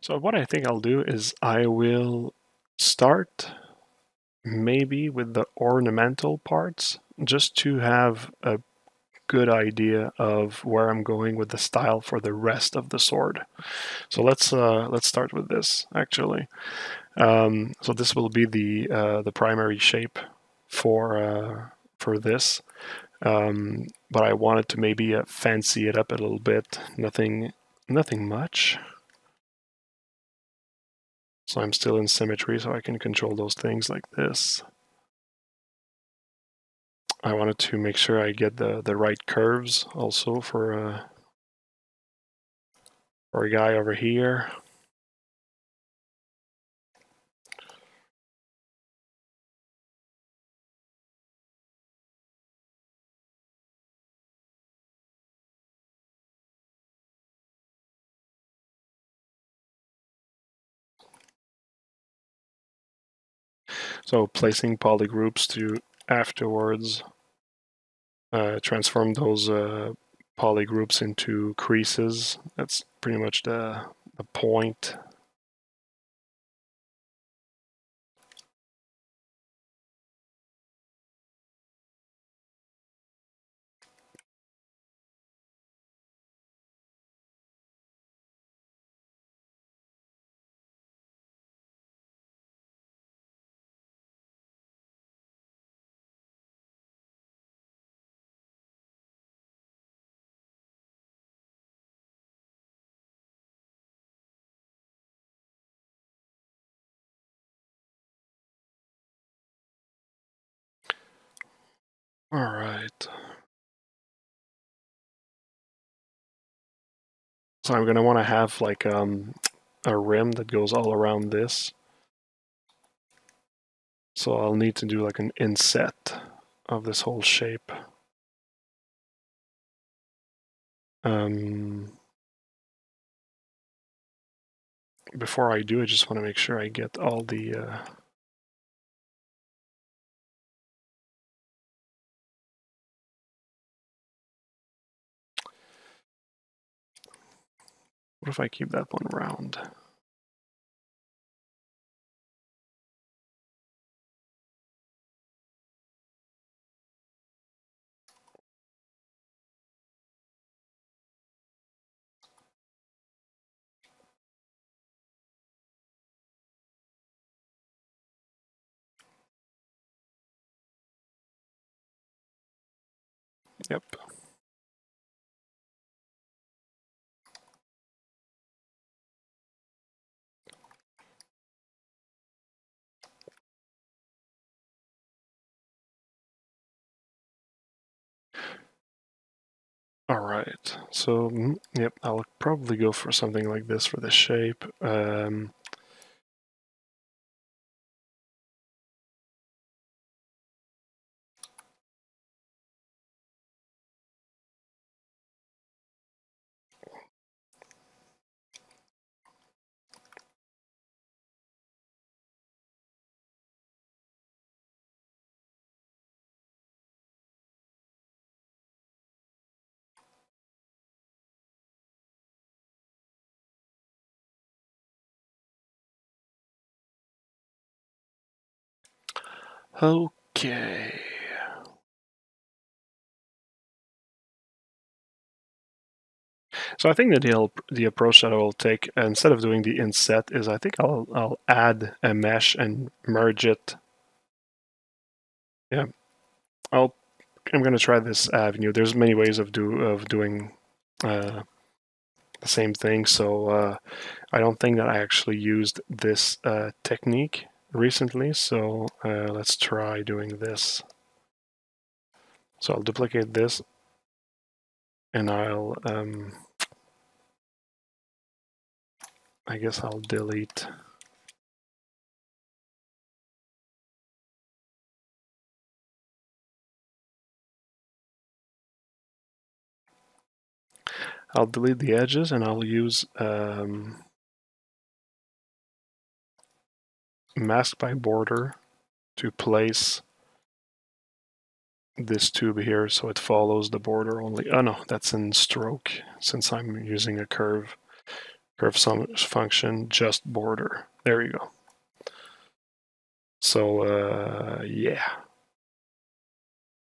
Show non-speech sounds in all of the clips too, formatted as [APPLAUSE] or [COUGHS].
So what I think I'll do is I will start maybe with the ornamental parts just to have a good idea of where I'm going with the style for the rest of the sword. So let's uh, let's start with this actually. Um, so this will be the uh, the primary shape for uh, for this, um, but I wanted to maybe uh, fancy it up a little bit. Nothing nothing much. So I'm still in symmetry, so I can control those things like this. I wanted to make sure I get the, the right curves also for, uh, for a guy over here. So placing polygroups to afterwards uh, transform those uh, polygroups into creases. That's pretty much the, the point. All right. So I'm going to want to have like um, a rim that goes all around this. So I'll need to do like an inset of this whole shape. Um, before I do, I just want to make sure I get all the uh, What if I keep that one round? Yep. All right, so mm, yep, I'll probably go for something like this for the shape. Um, Okay. So I think that the the approach that I will take instead of doing the inset is I think I'll I'll add a mesh and merge it. Yeah, I'll I'm gonna try this avenue. There's many ways of do of doing uh, the same thing. So uh, I don't think that I actually used this uh, technique recently, so uh, let's try doing this. So I'll duplicate this and I'll, um, I guess I'll delete I'll delete the edges and I'll use um, mask by border to place this tube here so it follows the border only. Oh no, that's in stroke since I'm using a curve. curve sum function just border. There you go. So uh, yeah,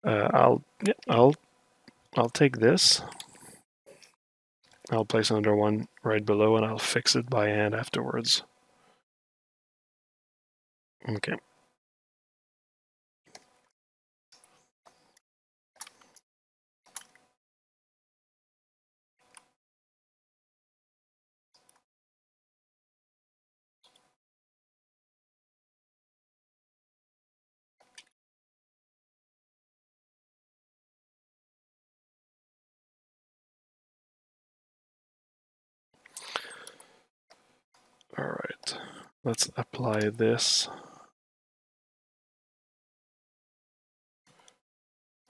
uh, I'll yeah, I'll I'll take this. I'll place another one right below and I'll fix it by hand afterwards. Okay. Let's apply this.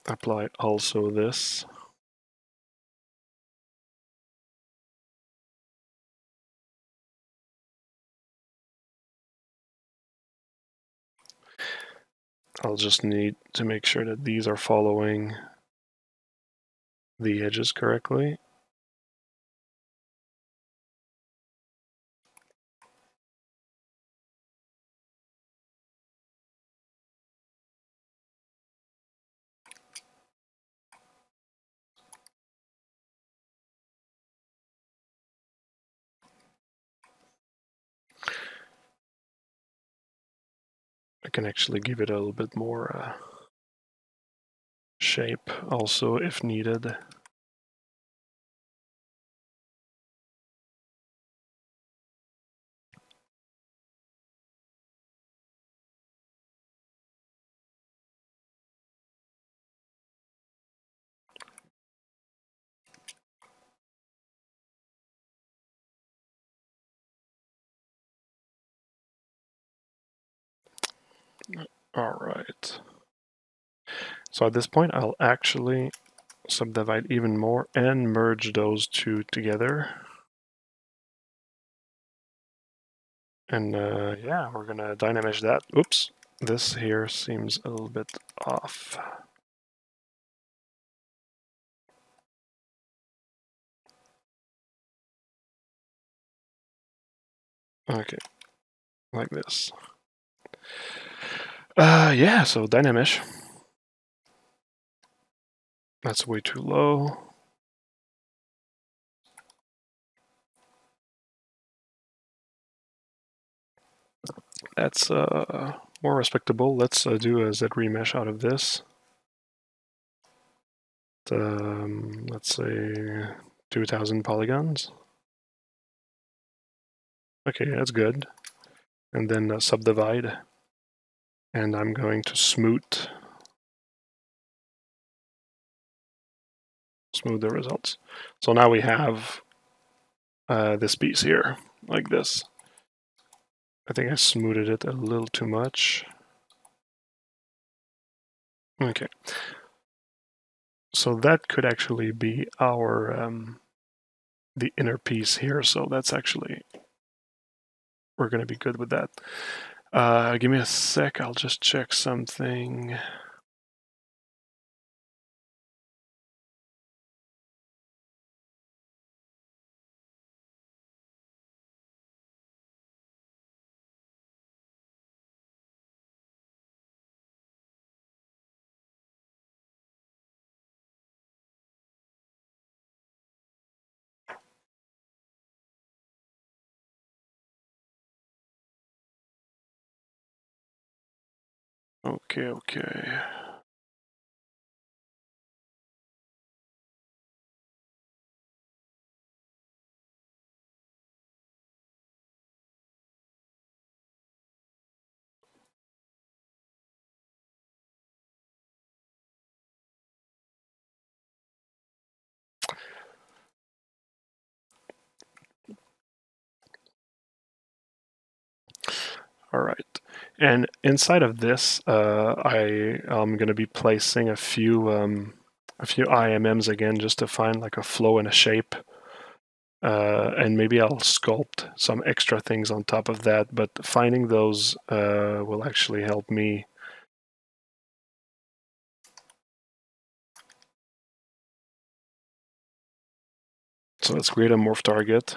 Apply also this. I'll just need to make sure that these are following the edges correctly. Can actually give it a little bit more uh, shape also if needed. All right. So at this point, I'll actually subdivide even more and merge those two together. And uh, yeah, we're gonna dynamesh that. Oops, this here seems a little bit off. Okay, like this. Uh, yeah, so Dynamesh. That's way too low. That's uh, more respectable. Let's uh, do a Z remesh out of this. Um, let's say 2000 polygons. Okay, that's good. And then uh, subdivide and I'm going to smooth smooth the results. So now we have uh, this piece here, like this. I think I smoothed it a little too much. Okay. So that could actually be our, um, the inner piece here. So that's actually, we're going to be good with that. Uh, give me a sec, I'll just check something. Okay, okay. All right. And inside of this, uh, I am going to be placing a few um, a few IMMs again, just to find like a flow and a shape. Uh, and maybe I'll sculpt some extra things on top of that, but finding those uh, will actually help me. So let's create a morph target.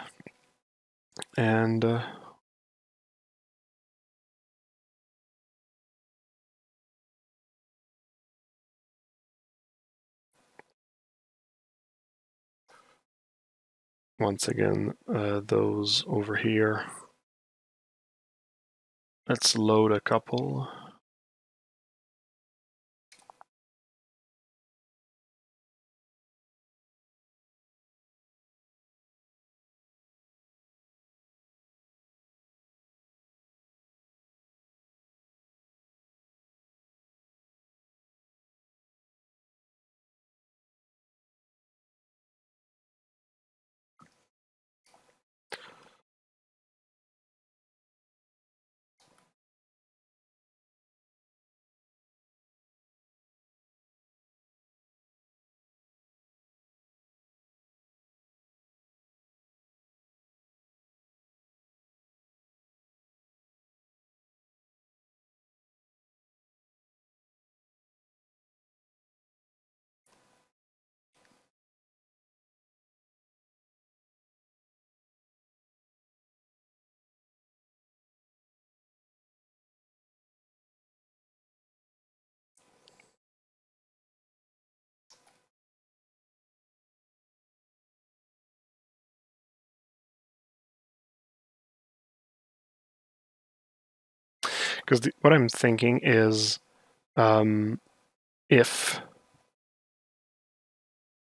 and uh, once again uh, those over here. Let's load a couple because what I'm thinking is um, if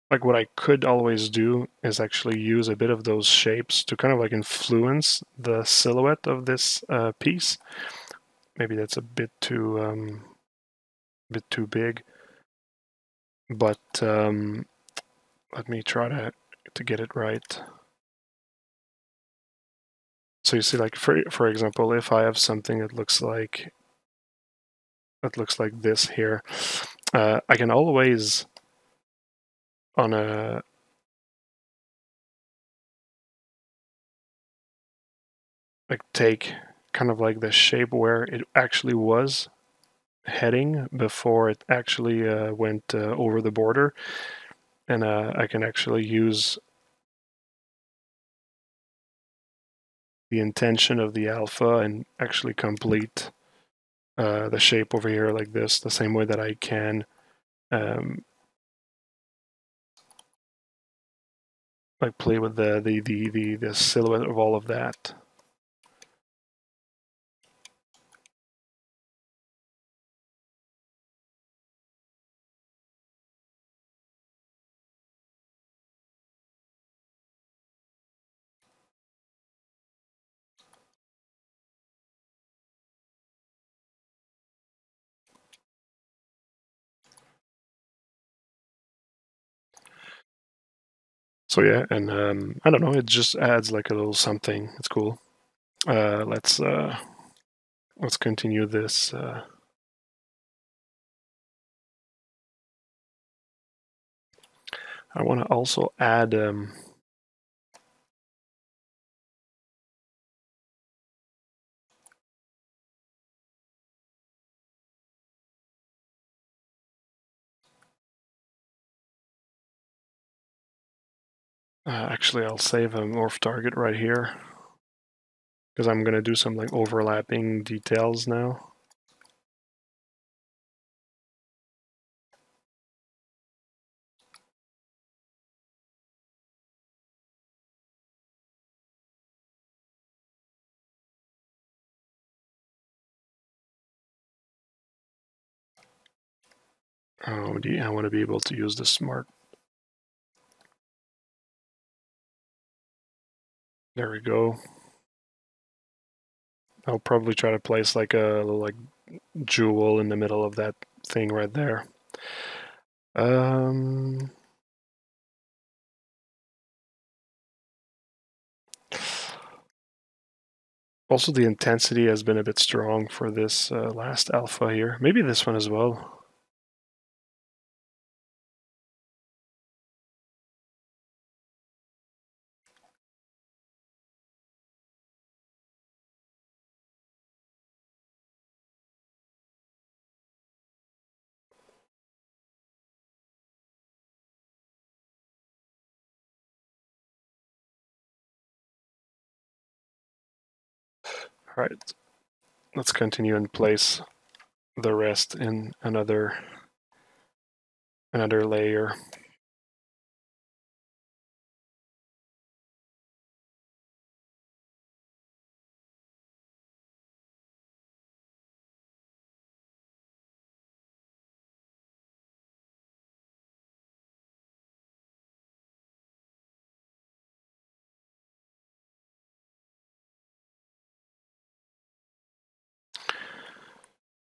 like what I could always do is actually use a bit of those shapes to kind of like influence the silhouette of this uh, piece. Maybe that's a bit too um, bit too big, but um, let me try to to get it right. So you see, like for for example, if I have something that looks like that looks like this here, uh, I can always on a like take kind of like the shape where it actually was heading before it actually uh, went uh, over the border. And uh, I can actually use the intention of the alpha and actually complete uh, the shape over here like this the same way that I can um, like play with the, the, the, the, the silhouette of all of that. So yeah, and um, I don't know, it just adds like a little something. It's cool. Uh, let's uh, let's continue this. Uh, I want to also add um, Uh, actually, I'll save a morph target right here because I'm going to do some like overlapping details now. Oh, I want to be able to use the smart There we go. I'll probably try to place like a like jewel in the middle of that thing right there. Um, also, the intensity has been a bit strong for this uh, last alpha here. Maybe this one as well. Alright, let's continue and place the rest in another another layer.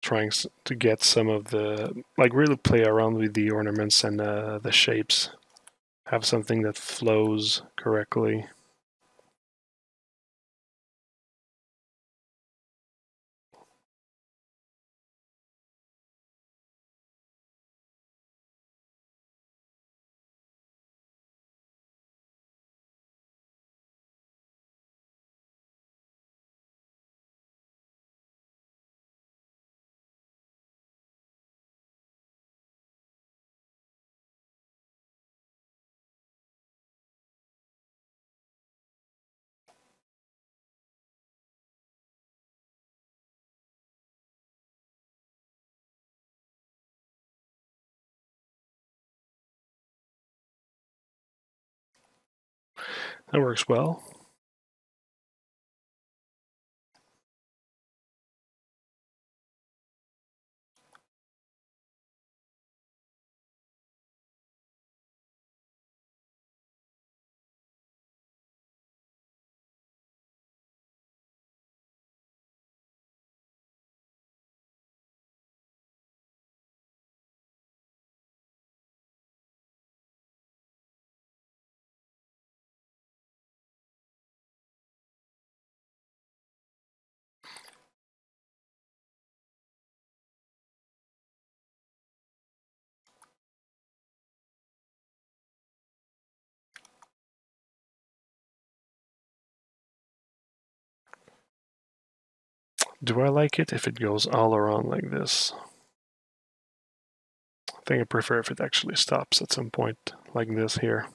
Trying to get some of the like really play around with the ornaments and uh, the shapes. Have something that flows correctly That works well. Do I like it if it goes all around like this? I think I prefer if it actually stops at some point like this here.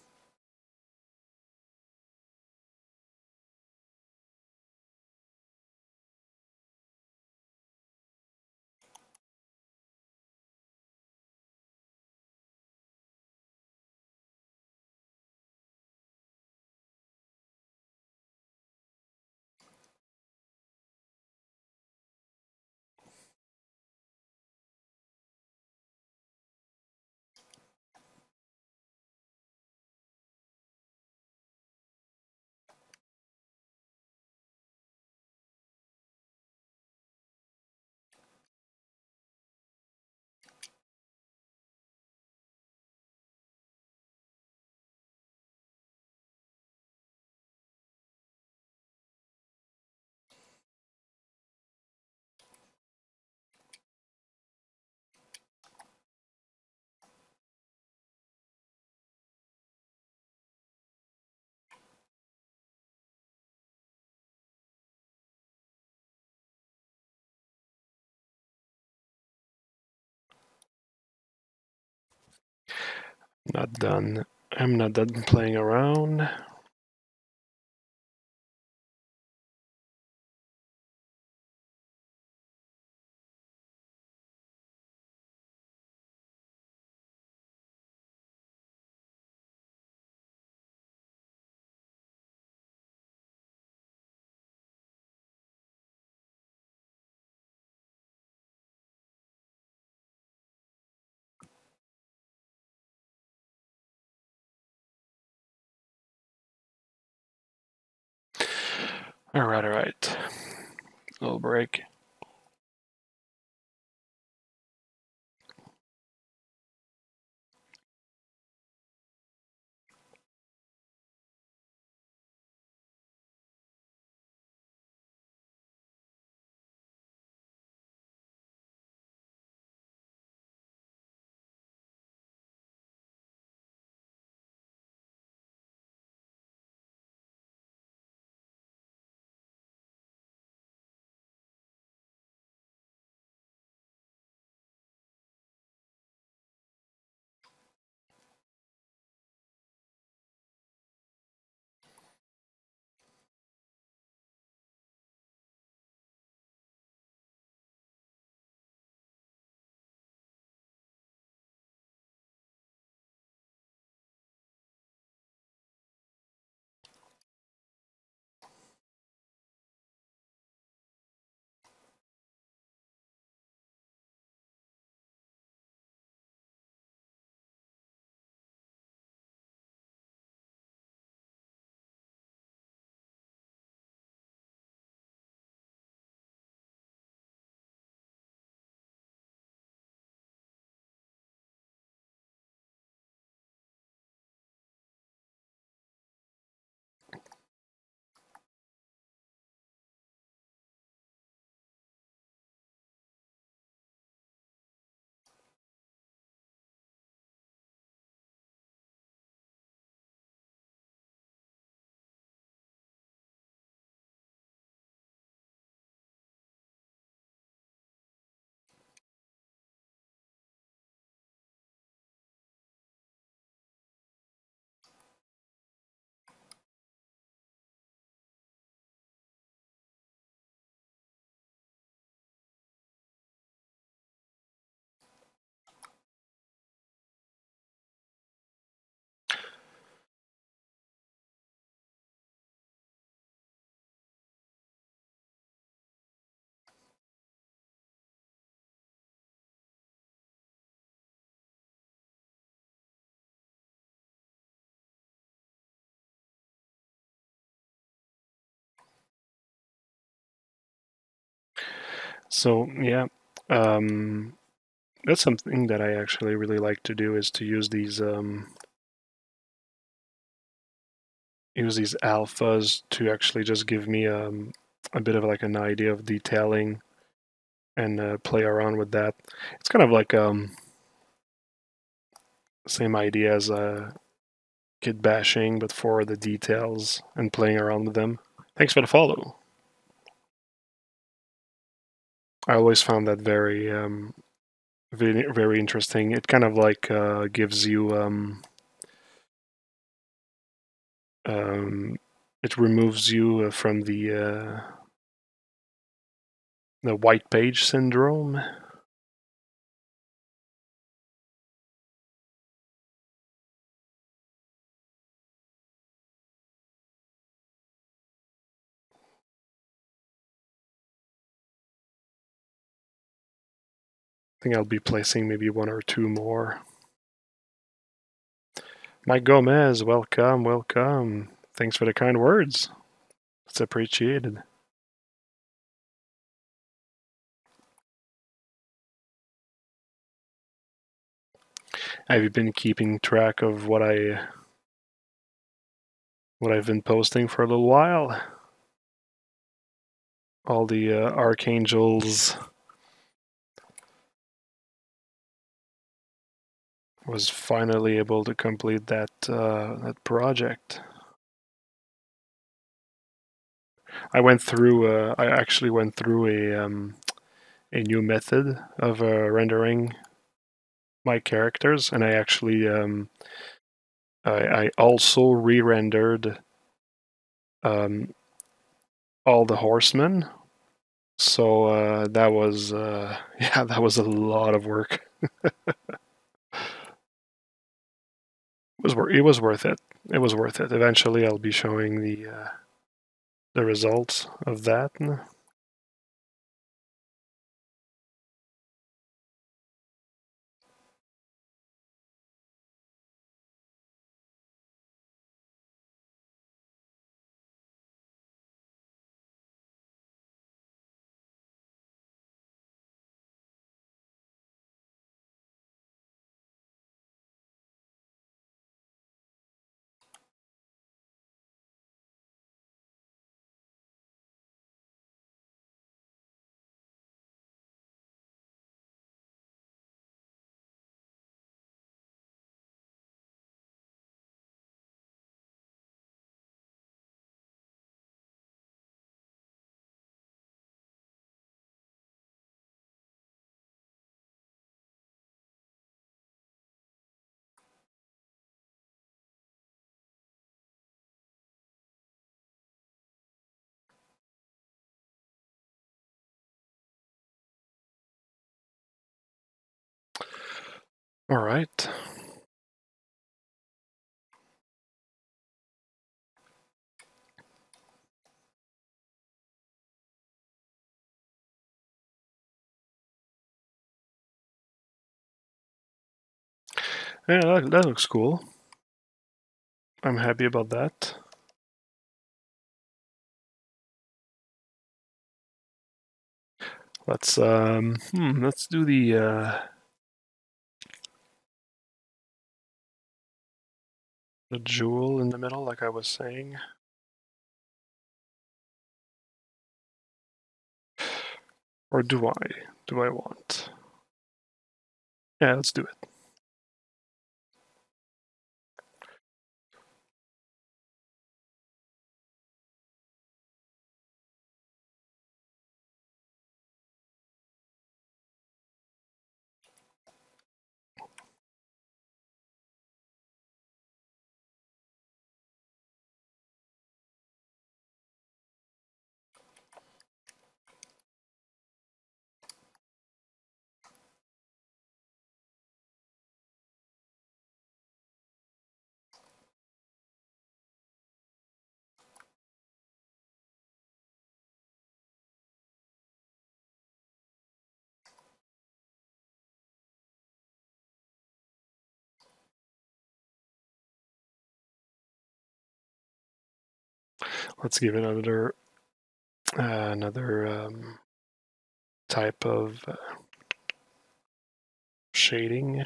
Not done. I'm not done playing around. All right, all right. Little break. So yeah, um, that's something that I actually really like to do is to use these um, use these alphas to actually just give me um, a bit of like an idea of detailing and uh, play around with that. It's kind of like um, same idea as uh, kit bashing, but for the details and playing around with them. Thanks for the follow. I always found that very, um, very, very interesting. It kind of like uh, gives you, um, um, it removes you uh, from the uh, the white page syndrome. Think I'll be placing maybe one or two more. Mike Gomez, welcome, welcome. Thanks for the kind words. It's appreciated. Have you been keeping track of what I what I've been posting for a little while? All the uh, archangels was finally able to complete that uh, that project. I went through. Uh, I actually went through a um, a new method of uh, rendering my characters, and I actually um, I, I also re-rendered um, all the horsemen. So uh, that was uh, [LAUGHS] yeah, that was a lot of work. [LAUGHS] Was it was worth it. It was worth it. Eventually, I'll be showing the uh, the results of that. All right. Yeah, that, that looks cool. I'm happy about that. Let's um hmm, let's do the uh the jewel in the middle like I was saying. Or do I? Do I want? Yeah, let's do it. Let's give it another uh, another um, type of uh, shading.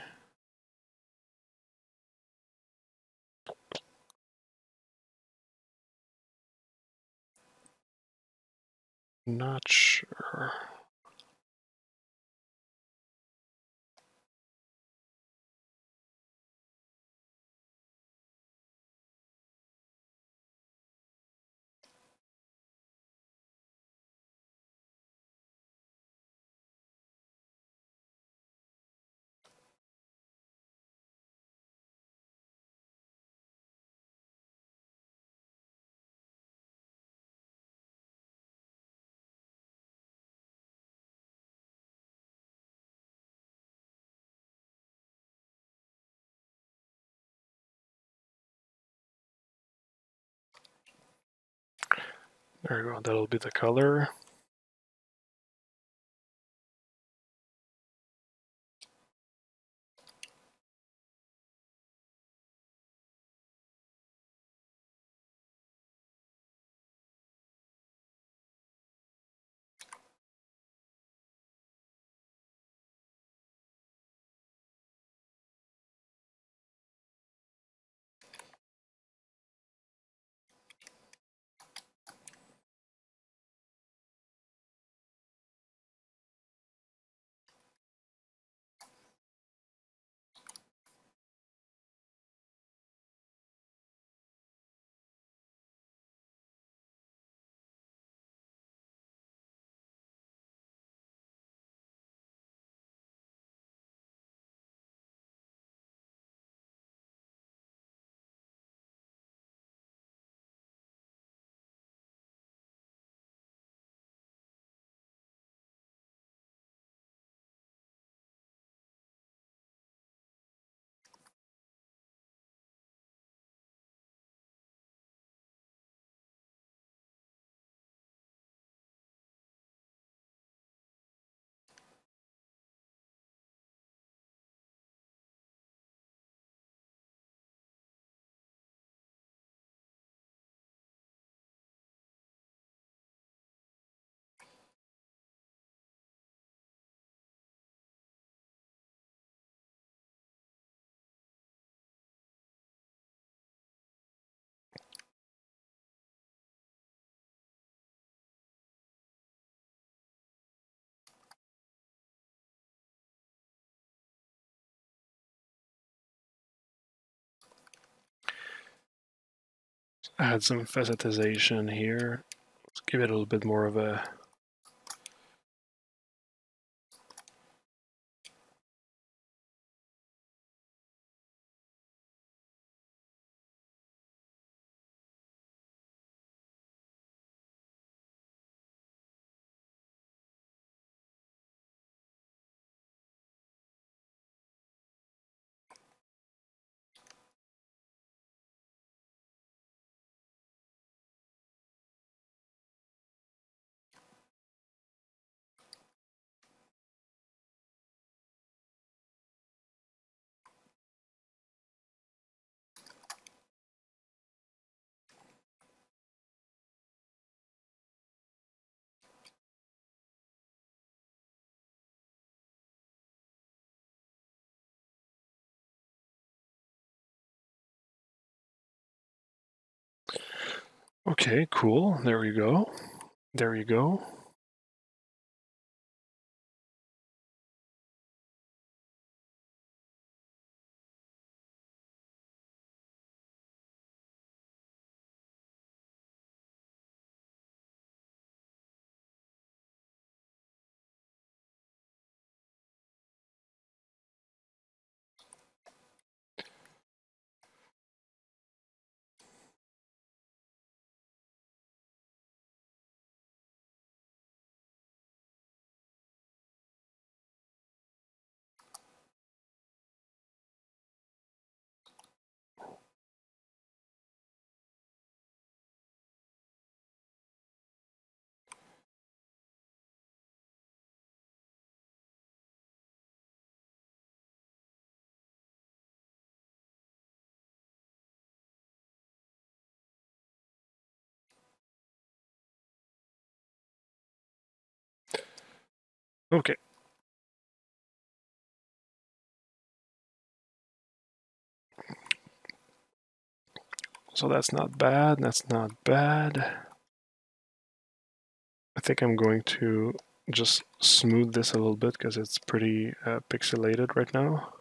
Not sure. There we go, that'll be the color. Add some facetization here. Let's give it a little bit more of a Okay, cool. There we go. There you go. Okay. So that's not bad, that's not bad. I think I'm going to just smooth this a little bit because it's pretty uh, pixelated right now.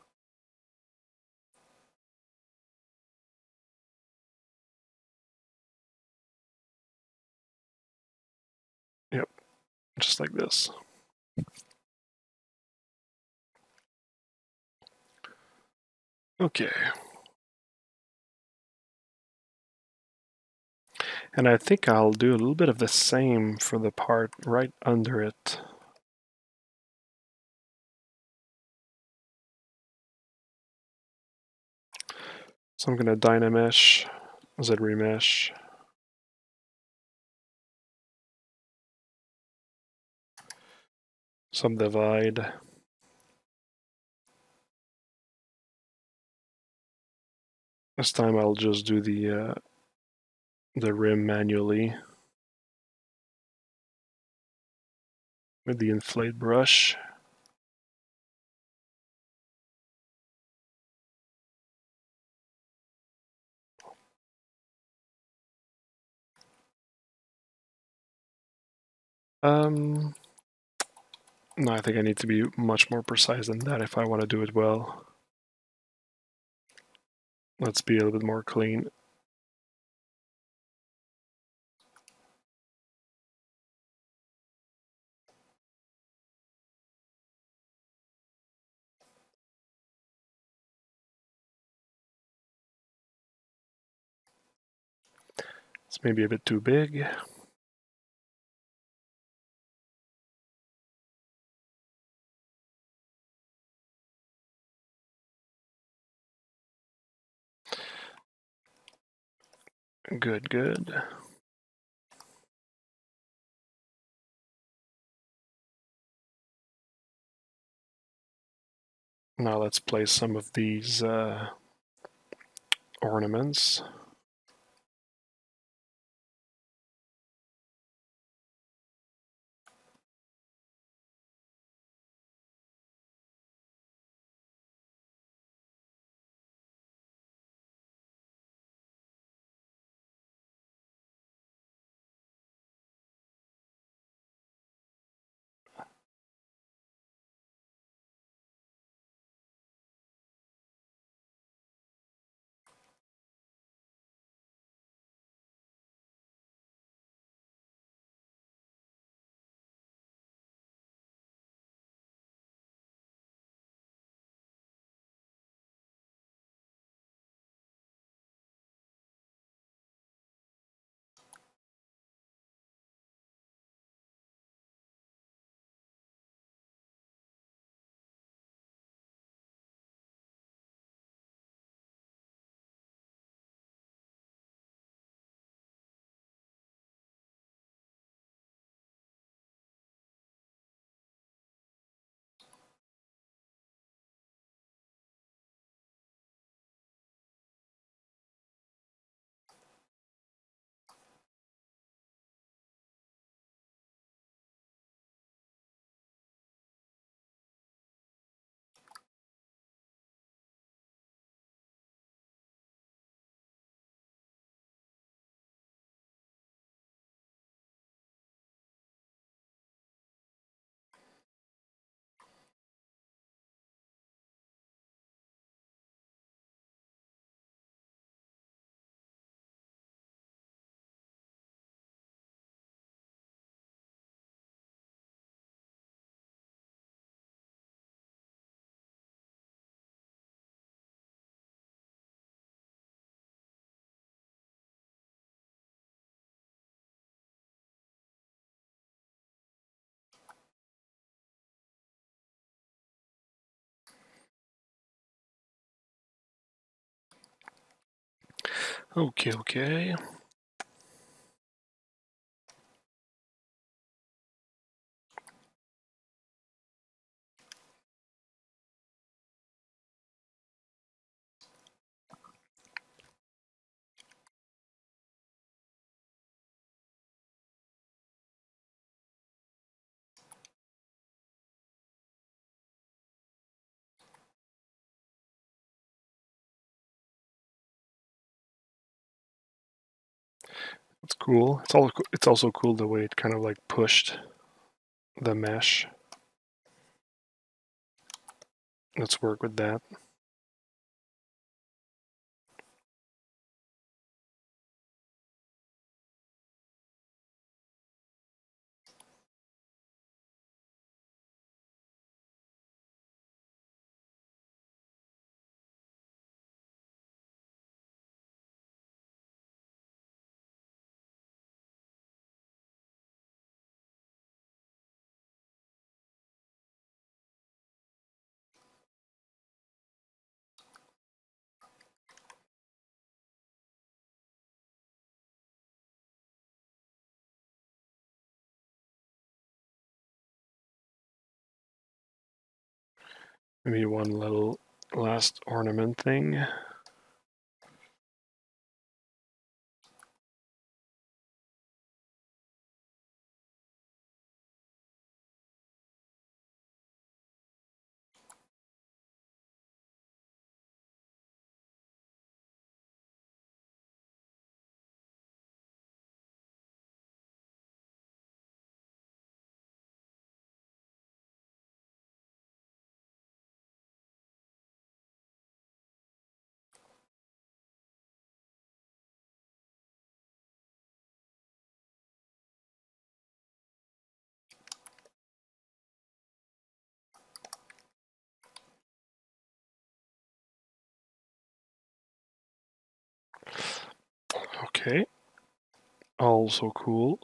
Yep, just like this. Okay. And I think I'll do a little bit of the same for the part right under it. So I'm going to Dynamesh, Z-Remesh. Subdivide. This time I'll just do the uh, the rim manually with the inflate brush. Um, no, I think I need to be much more precise than that if I want to do it well. Let's be a little bit more clean. It's maybe a bit too big. Good, good. Now let's place some of these uh, ornaments. Okay, okay. That's cool. It's all it's also cool the way it kind of like pushed the mesh. Let's work with that. Maybe one little last ornament thing. Okay. Also cool.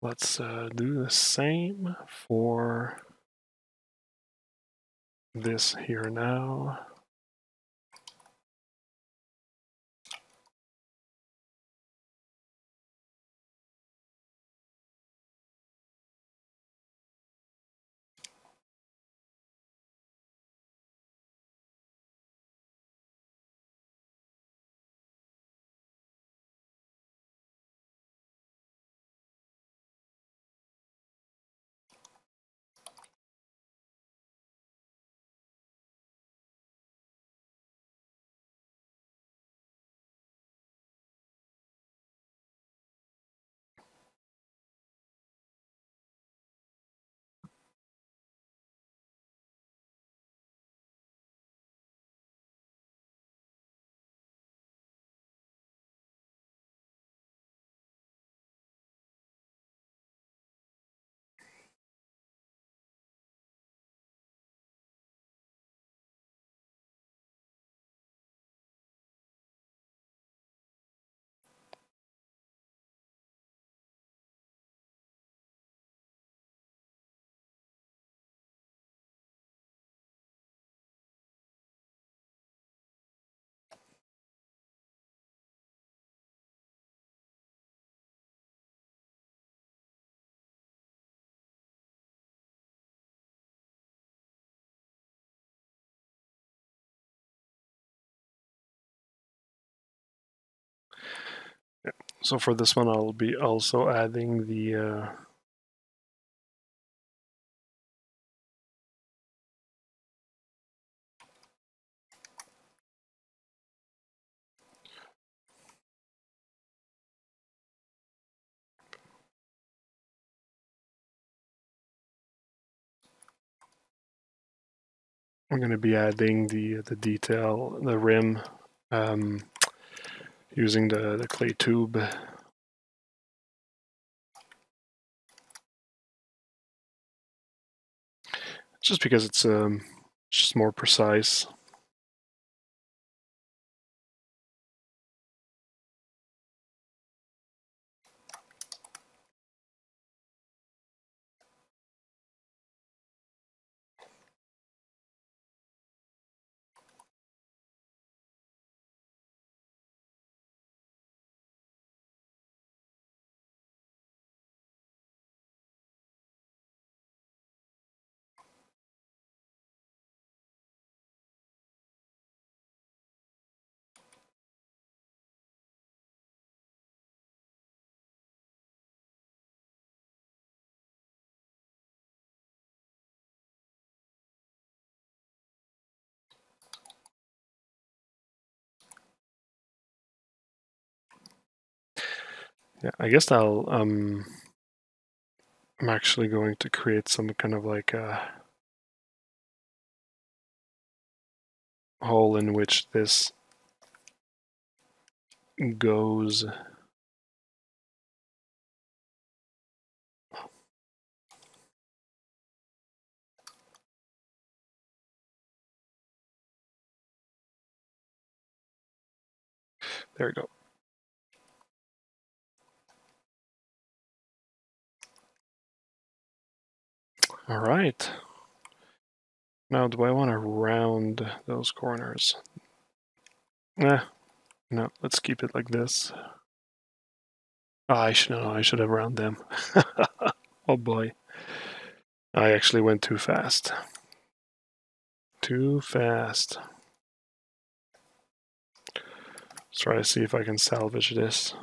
Let's uh, do the same for this here now. So for this one, I'll be also adding the uh, I'm going to be adding the the detail, the rim, um, using the, the clay tube. Just because it's um, just more precise. Yeah, I guess I'll um I'm actually going to create some kind of like a hole in which this goes. There we go. All right. Now, do I want to round those corners? Eh, no, let's keep it like this. Oh, I should know, I should have round them. [LAUGHS] oh boy. I actually went too fast. Too fast. Let's try to see if I can salvage this.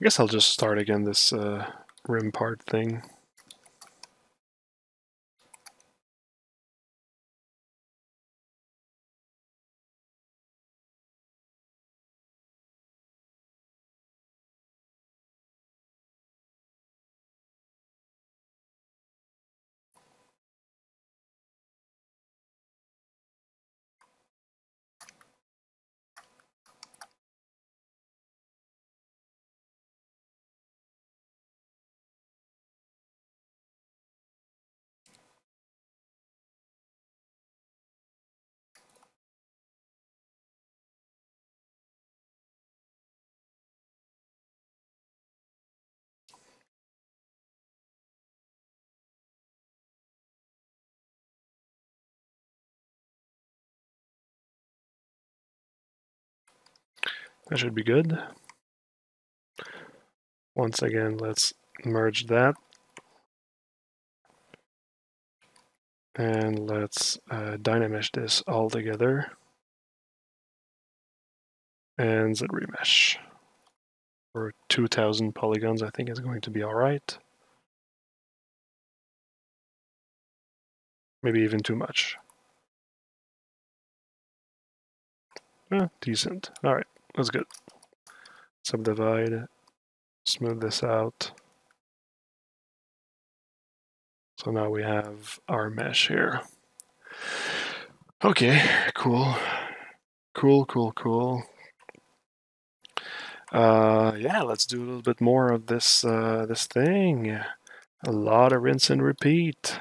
I guess I'll just start again this uh, rim part thing. That should be good. Once again, let's merge that. And let's uh, dynamesh this all together. And Z remesh. For 2000 polygons, I think is going to be all right. Maybe even too much. Eh, decent. All right. That's good. Subdivide, smooth this out. So now we have our mesh here. Okay, cool. Cool, cool, cool. Uh, yeah, let's do a little bit more of this uh, this thing. A lot of rinse and repeat.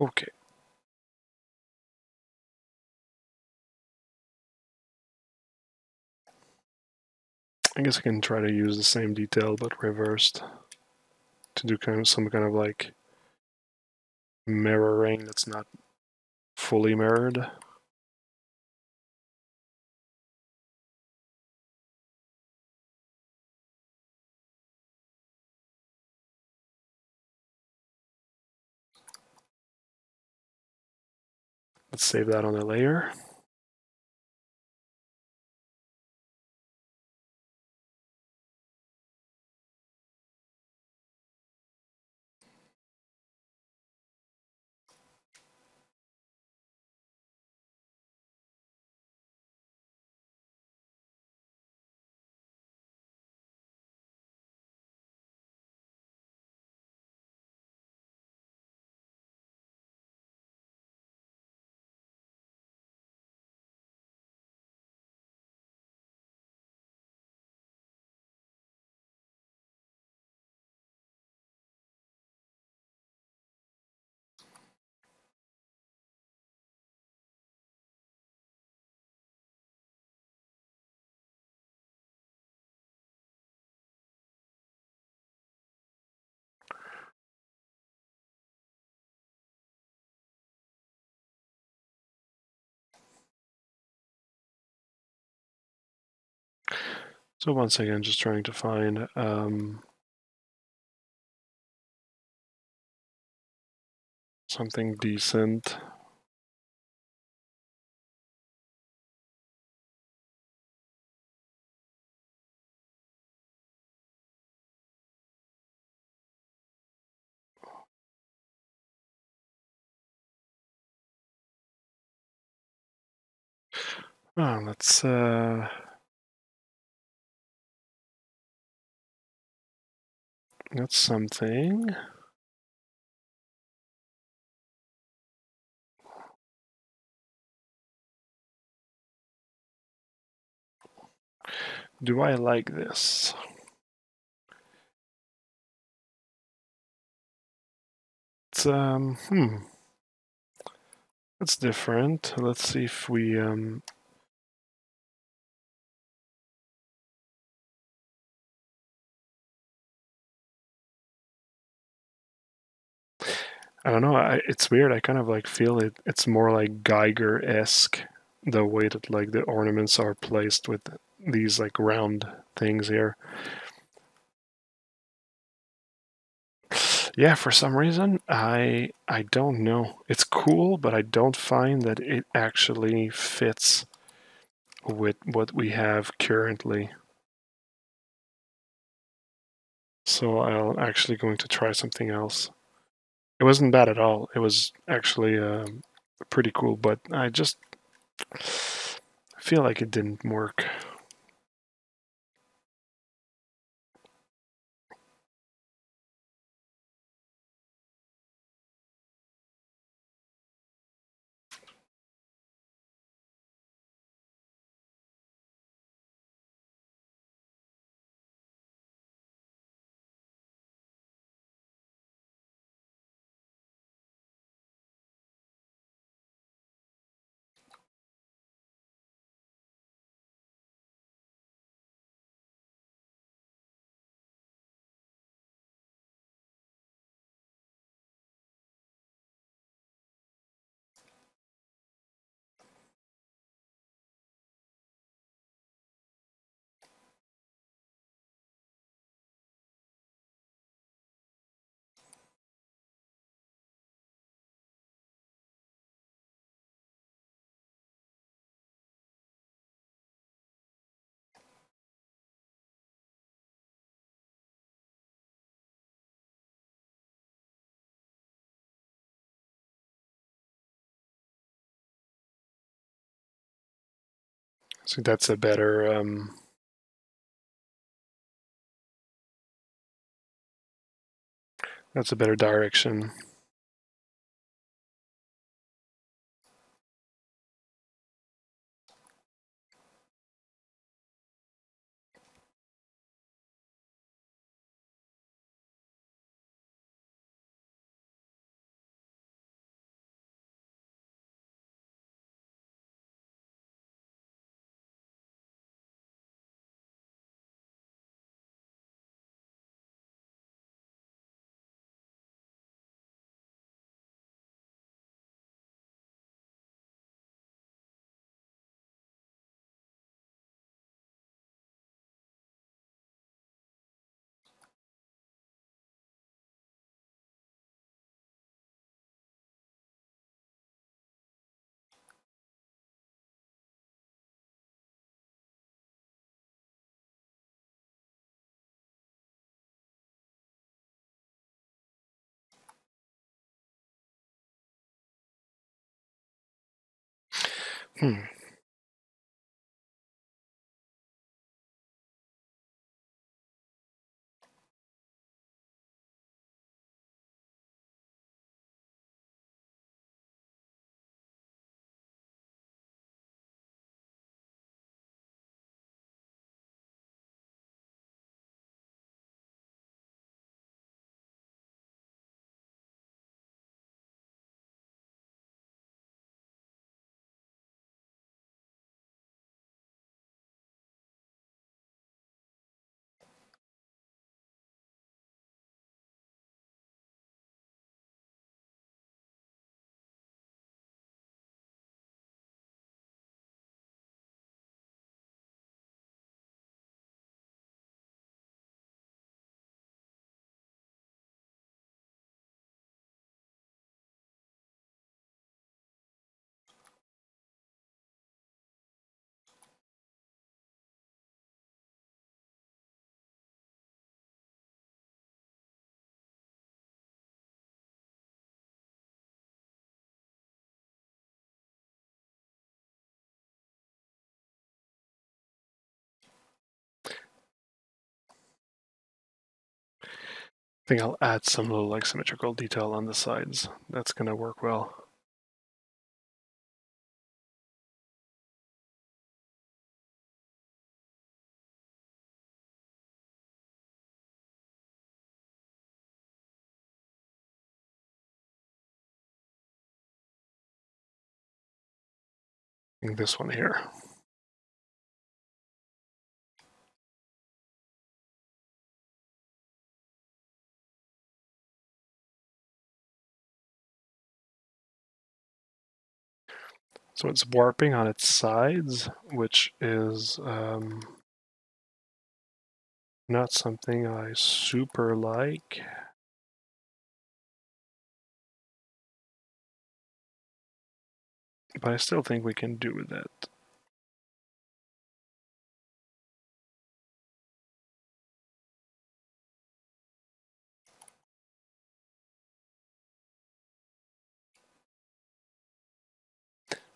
Okay. I guess I can try to use the same detail but reversed to do kind of some kind of like mirroring that's not fully mirrored. Let's save that on a layer. So once again, just trying to find um, something decent. Oh, let's uh, that's something. Do I like this? It's um hmm. It's different. Let's see if we um I don't know. I, it's weird. I kind of like feel it. It's more like Giger esque, the way that like the ornaments are placed with these like round things here. Yeah, for some reason, I I don't know. It's cool, but I don't find that it actually fits with what we have currently. So I'm actually going to try something else. It wasn't bad at all. It was actually um, pretty cool, but I just feel like it didn't work. So that's a better um, that's a better direction. Hmm. Think I'll add some little like symmetrical detail on the sides. That's gonna work well. This one here. So it's warping on its sides, which is um, not something I super like. But I still think we can do with that.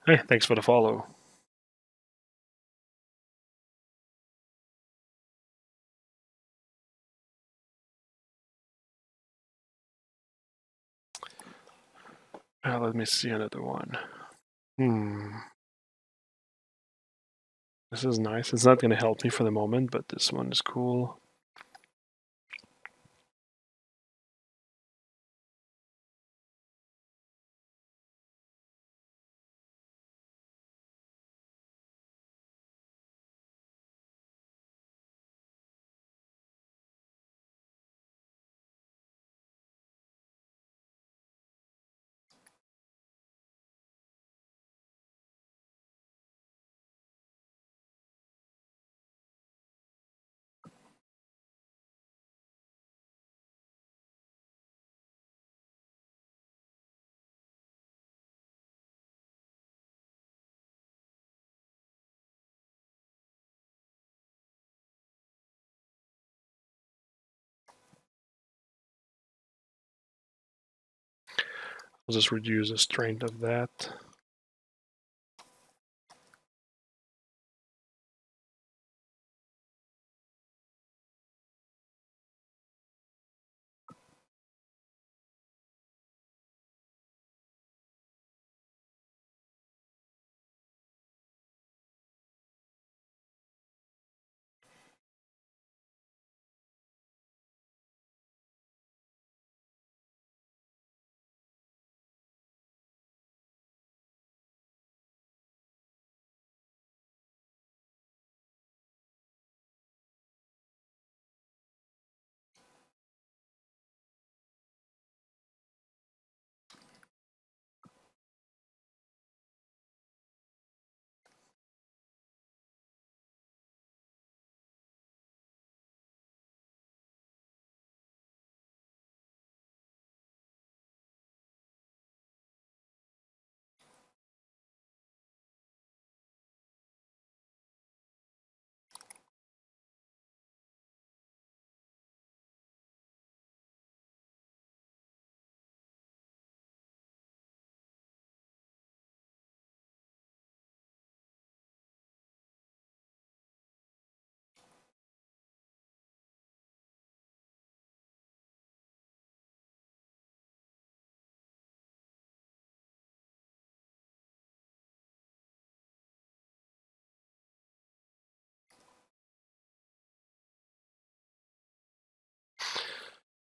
Hey, thanks for the follow. Uh, let me see another one. Hmm. This is nice. It's not going to help me for the moment, but this one is cool. I'll just reduce the strength of that.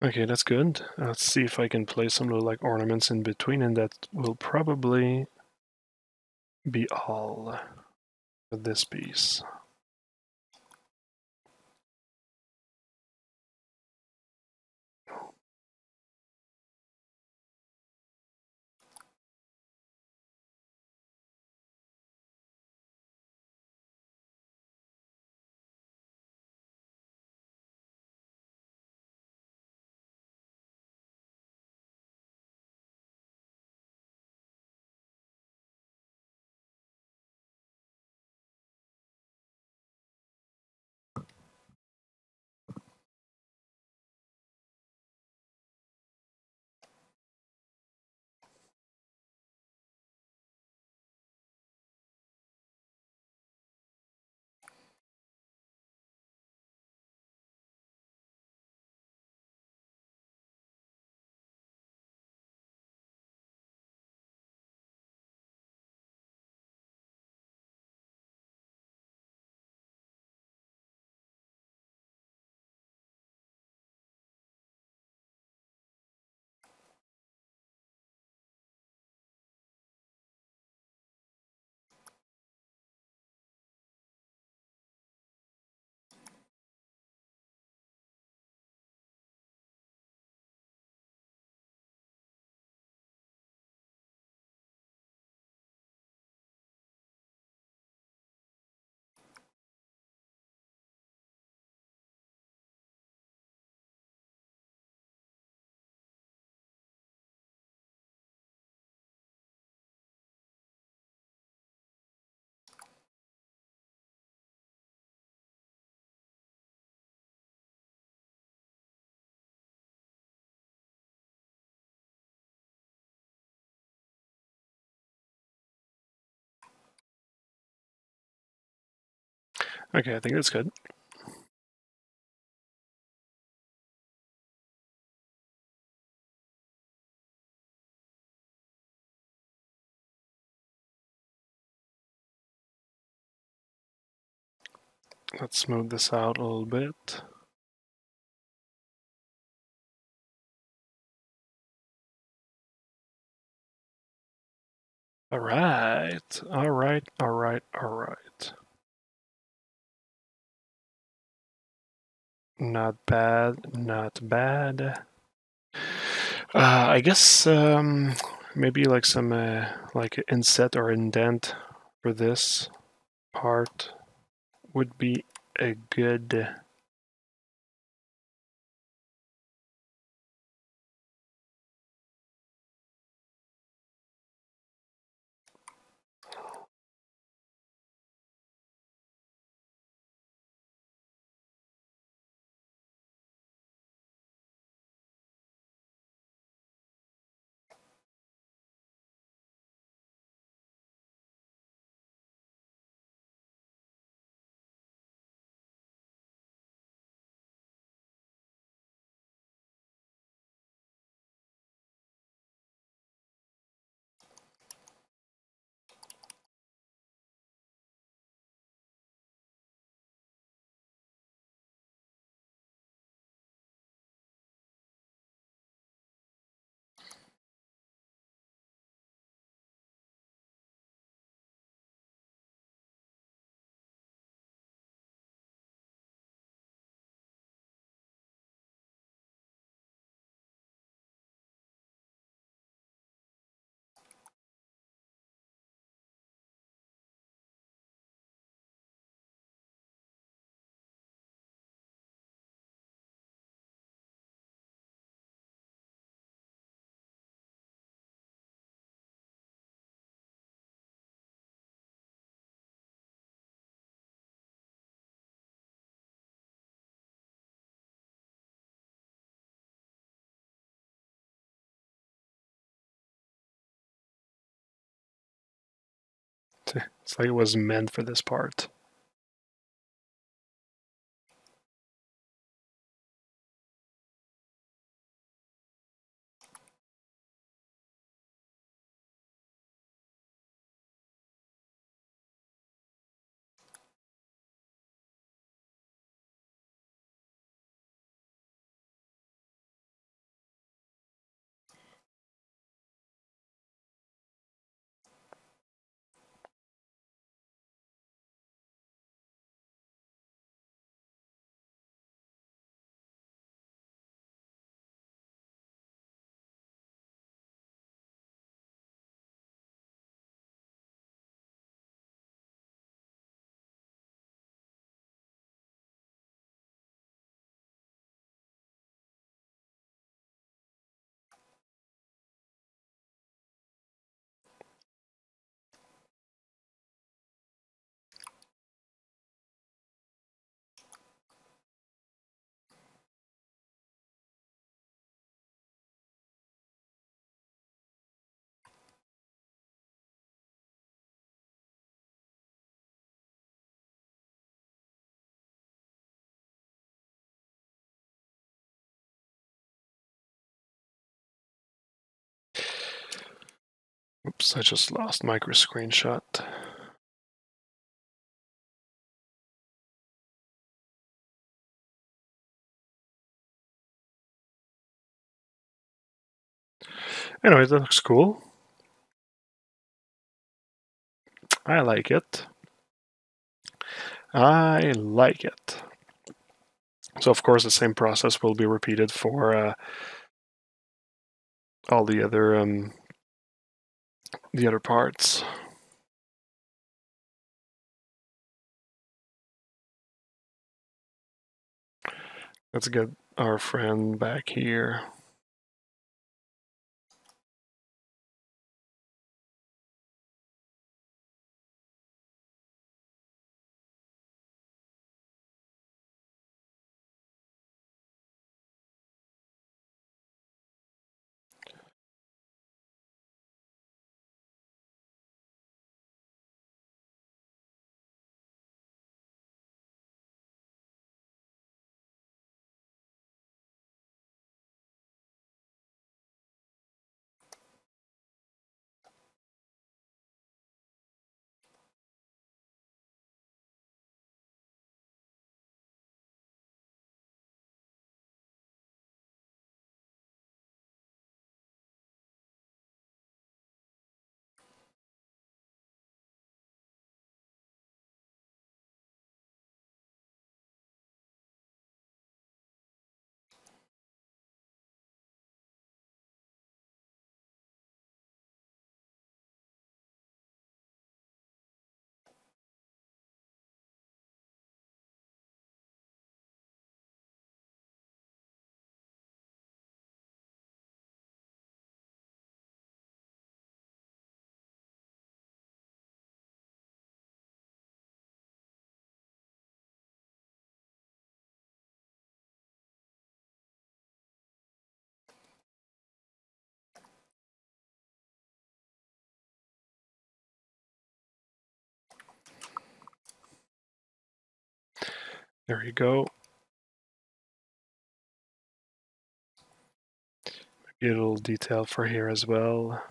Okay, that's good. Let's see if I can place some little like ornaments in between and that will probably be all for this piece. Okay, I think that's good. Let's smooth this out a little bit. All right, all right, all right, all right. Not bad, not bad. Uh, I guess um, maybe like some uh, like inset or indent for this part would be a good It's like it was meant for this part. Oops, I just lost micro screenshot. Anyway, that looks cool. I like it. I like it. So of course the same process will be repeated for uh, all the other um, the other parts. Let's get our friend back here. There you go. Maybe a little detail for here as well.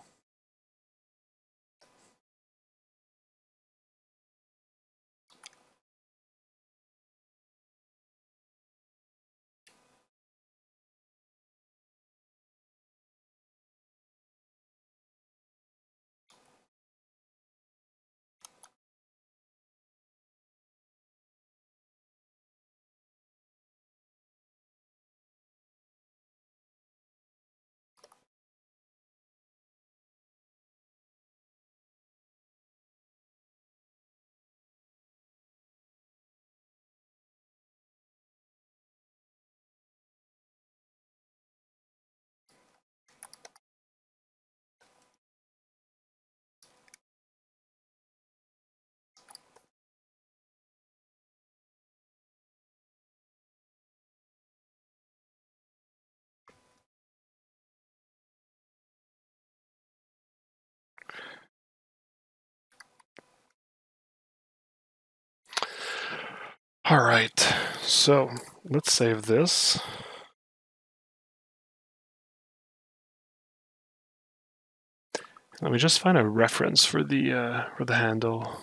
All right, so let's save this. Let me just find a reference for the uh, for the handle.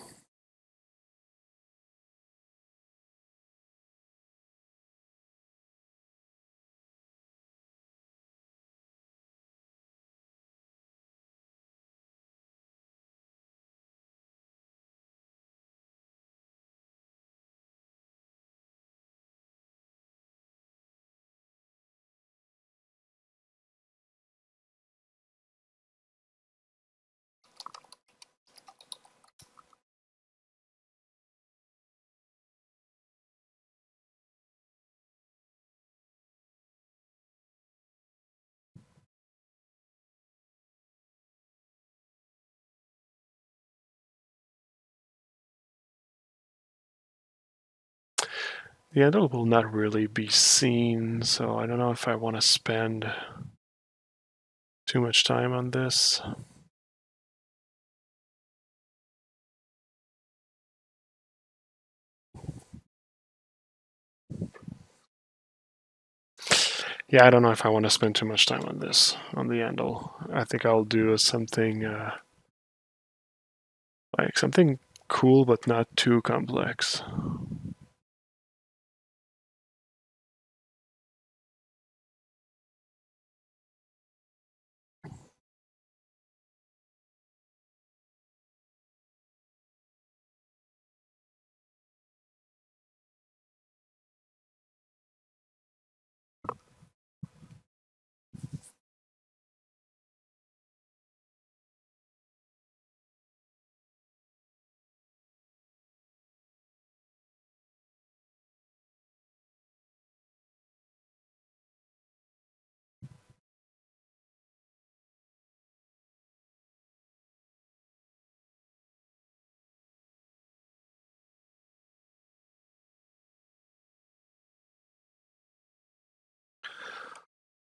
The handle will not really be seen, so I don't know if I want to spend too much time on this. Yeah, I don't know if I want to spend too much time on this, on the handle. I think I'll do something uh, like something cool but not too complex.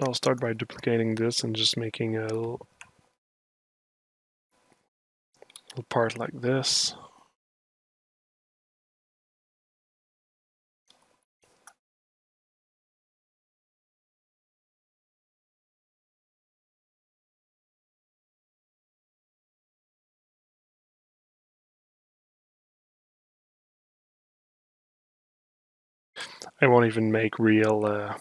I'll start by duplicating this and just making a little, little part like this. I won't even make real uh,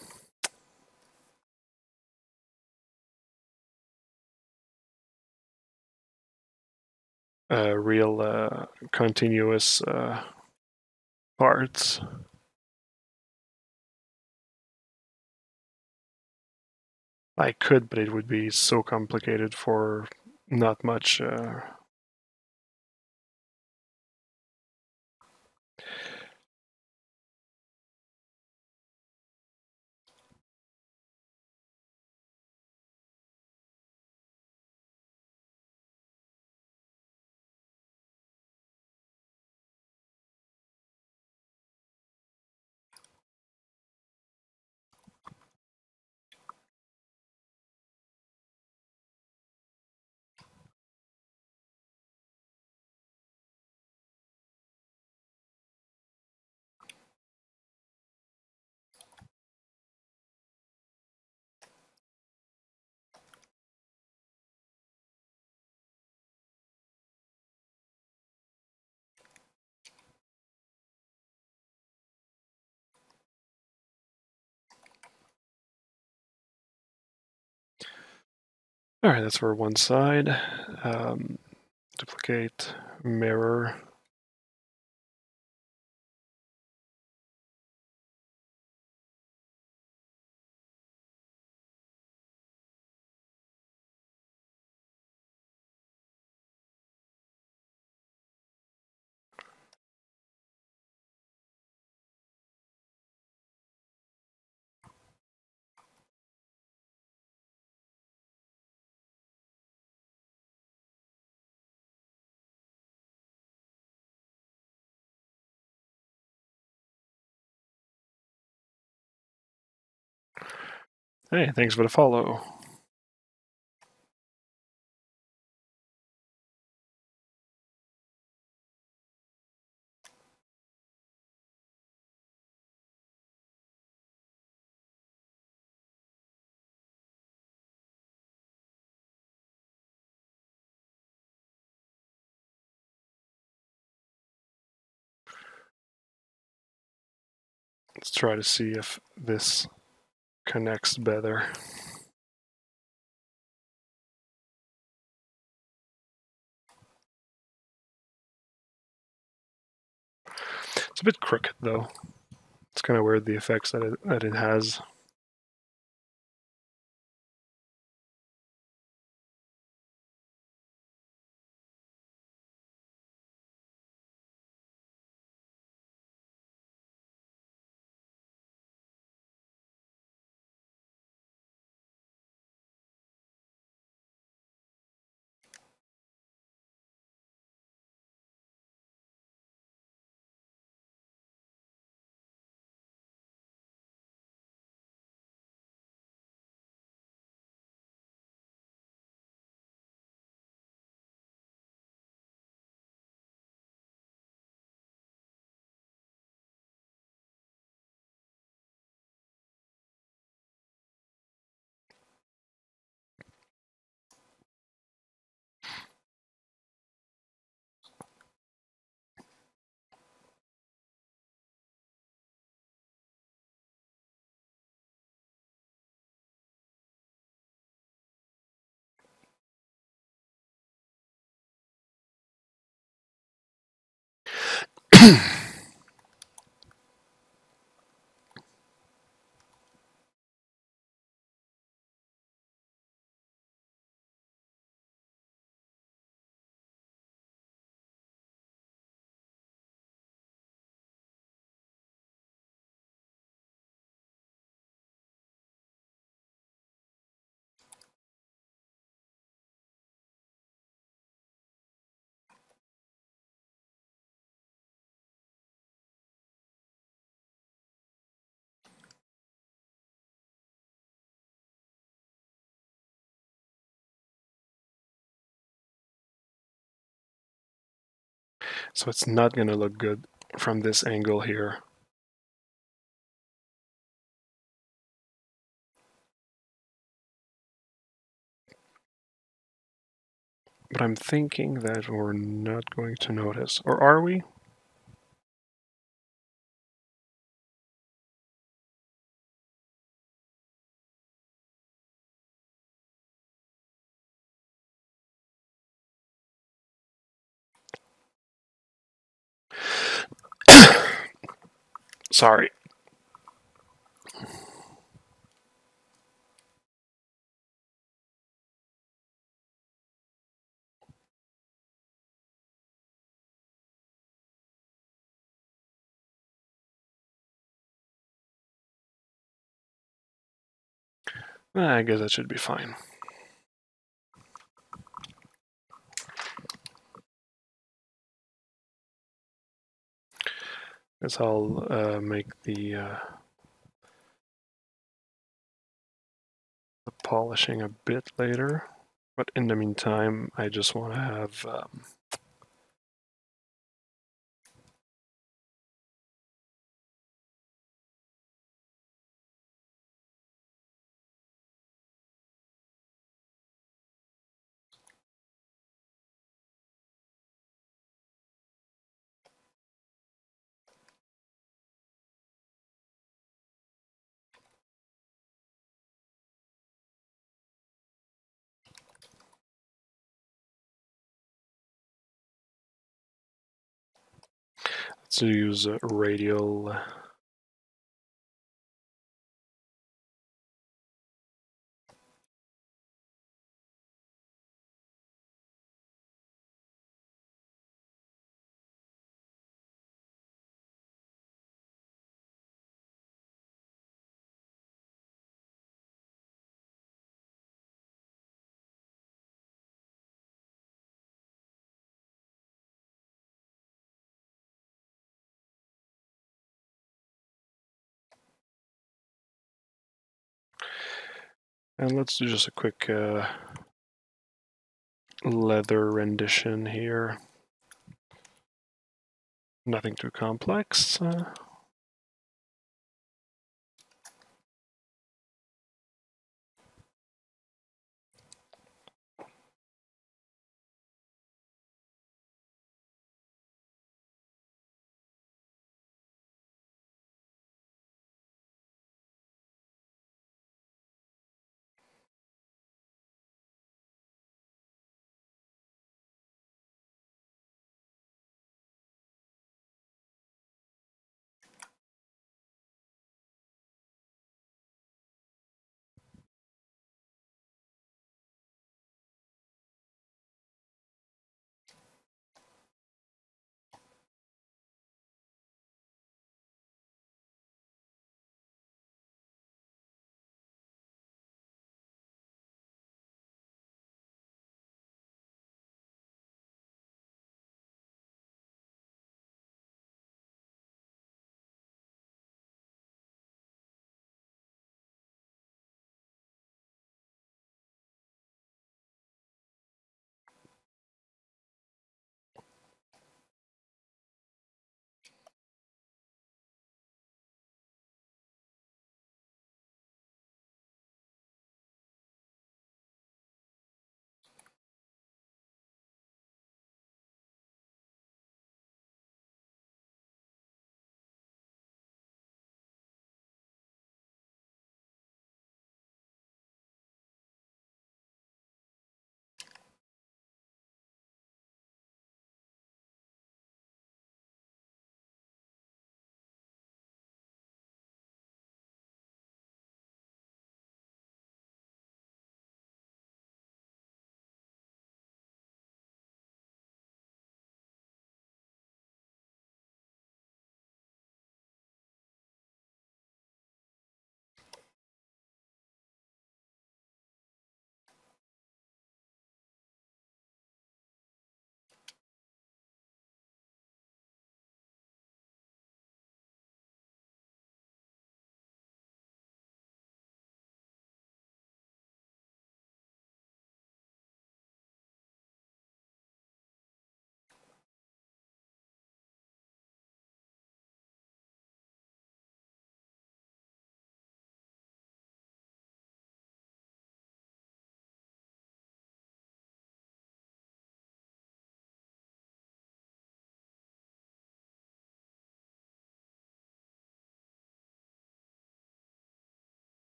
uh, real uh, continuous uh, parts. I could, but it would be so complicated for not much. Uh, All right, that's for one side. Um, duplicate, mirror. Hey, thanks for the follow. Let's try to see if this connects better. It's a bit crooked though. It's kind of weird the effects that it, that it has. Mm-hmm. [COUGHS] So it's not going to look good from this angle here. But I'm thinking that we're not going to notice. Or are we? Sorry. I guess that should be fine. Guess I'll uh, make the, uh, the polishing a bit later. But in the meantime, I just want to have um, let's use radial And let's do just a quick uh, leather rendition here. Nothing too complex. Uh,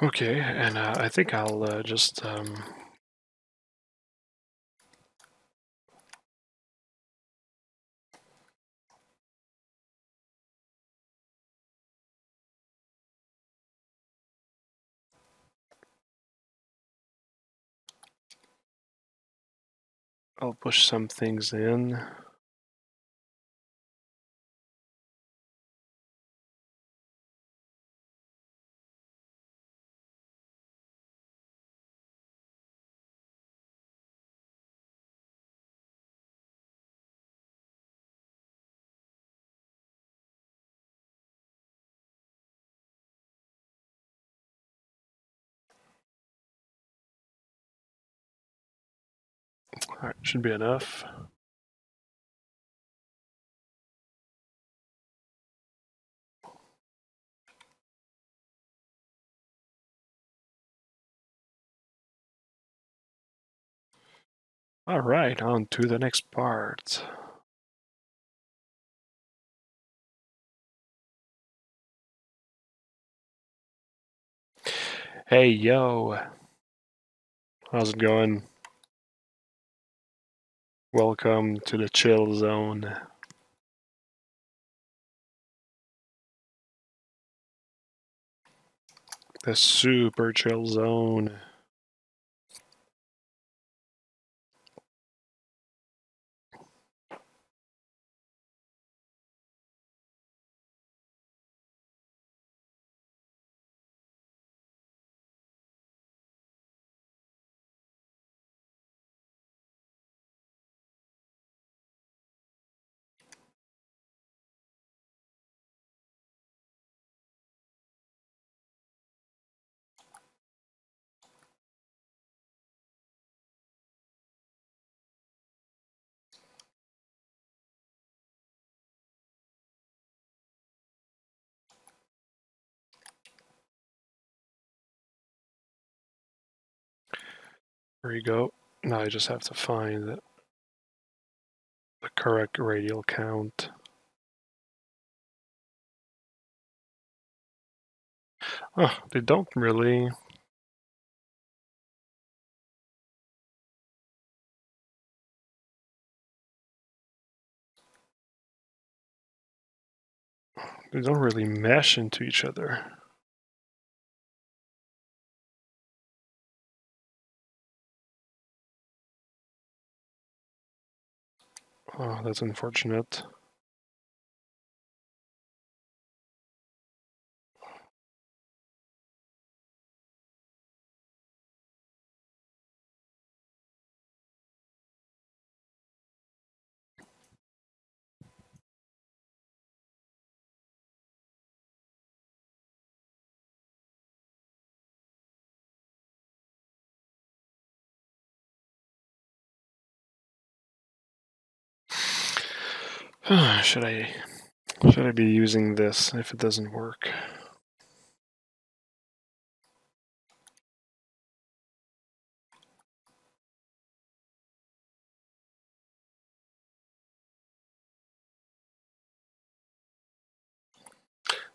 Okay, and uh, I think I'll uh, just um, I'll push some things in. Alright, should be enough. Alright, on to the next part. Hey yo, how's it going? Welcome to the chill zone. The super chill zone. There you go. Now I just have to find the, correct radial count. Oh, they don't really. They don't really mesh into each other. Oh, that's unfortunate. [SIGHS] should I should I be using this if it doesn't work?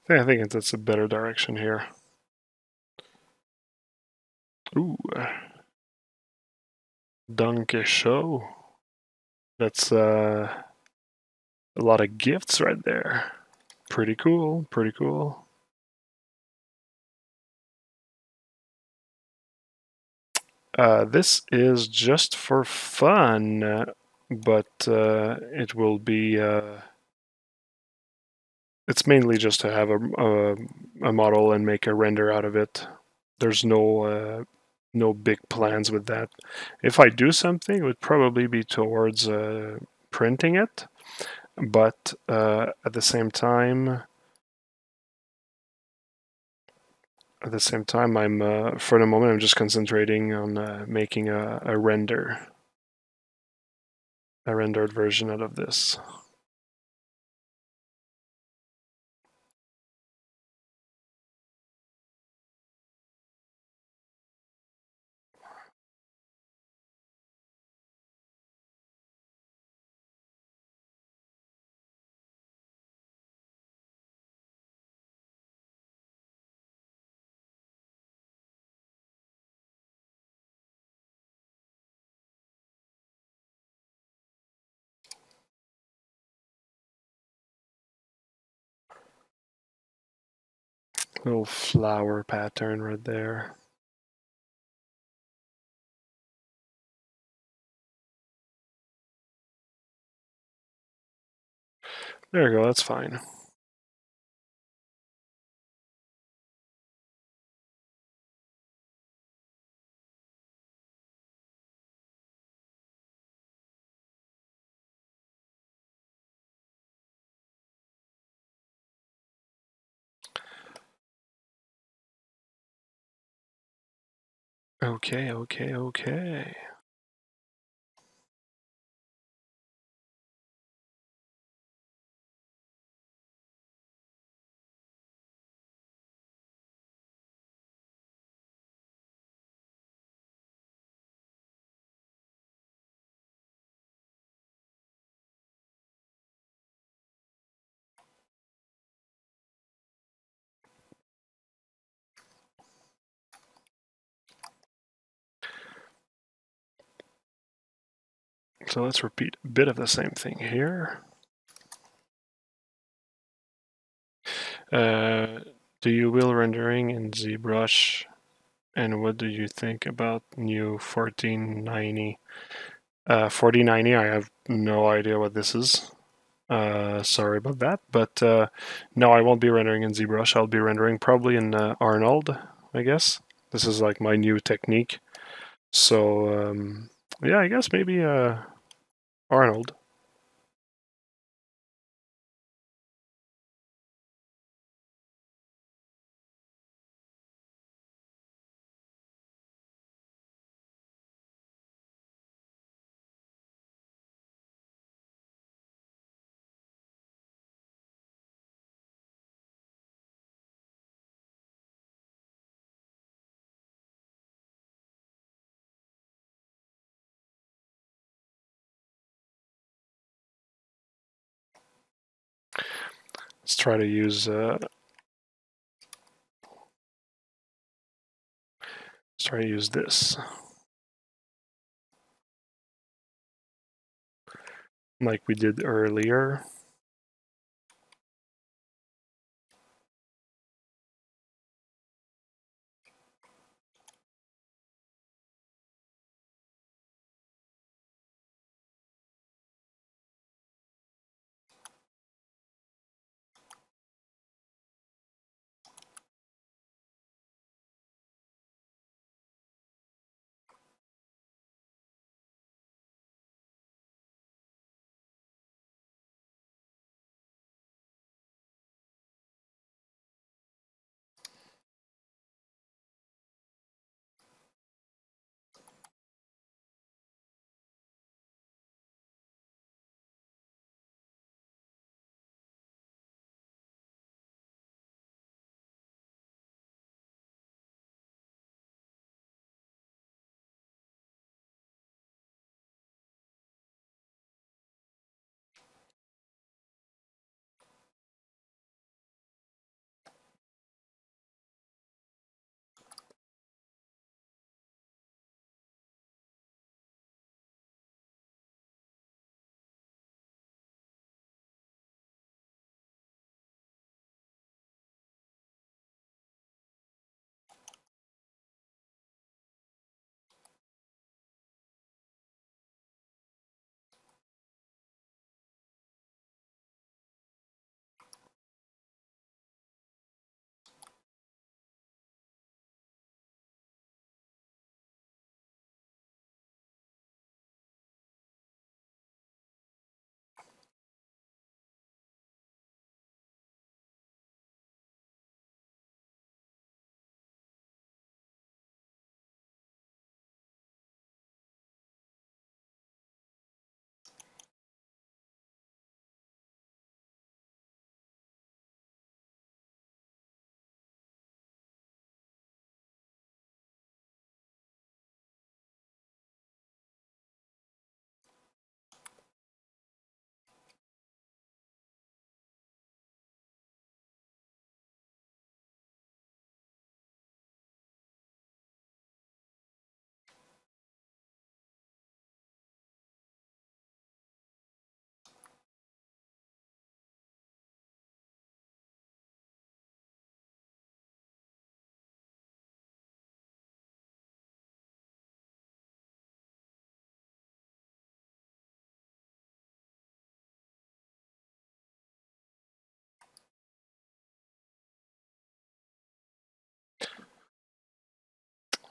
I think that's a better direction here. Ooh. Donkey show. That's uh a lot of gifts right there. Pretty cool, pretty cool. Uh, this is just for fun, but uh, it will be. Uh, it's mainly just to have a, a, a, model and make a render out of it. There's no uh, no big plans with that. If I do something, it would probably be towards uh, printing it but uh, at the same time at the same time I'm uh, for the moment I'm just concentrating on uh, making a, a render a rendered version out of this Little flower pattern right there. There we go, that's fine. Okay, okay, okay. So let's repeat a bit of the same thing here. Uh, do you will rendering in ZBrush? And what do you think about new 1490? Uh, 4090, I have no idea what this is. Uh, sorry about that, but uh, no, I won't be rendering in ZBrush. I'll be rendering probably in uh, Arnold, I guess. This is like my new technique. So um, yeah, I guess maybe uh, Arnold. Let's try to use uh, let's try to use this. Like we did earlier.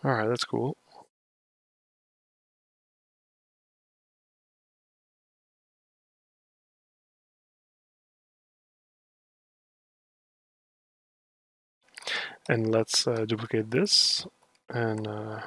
All right, that's cool. And let's uh, duplicate this and uh,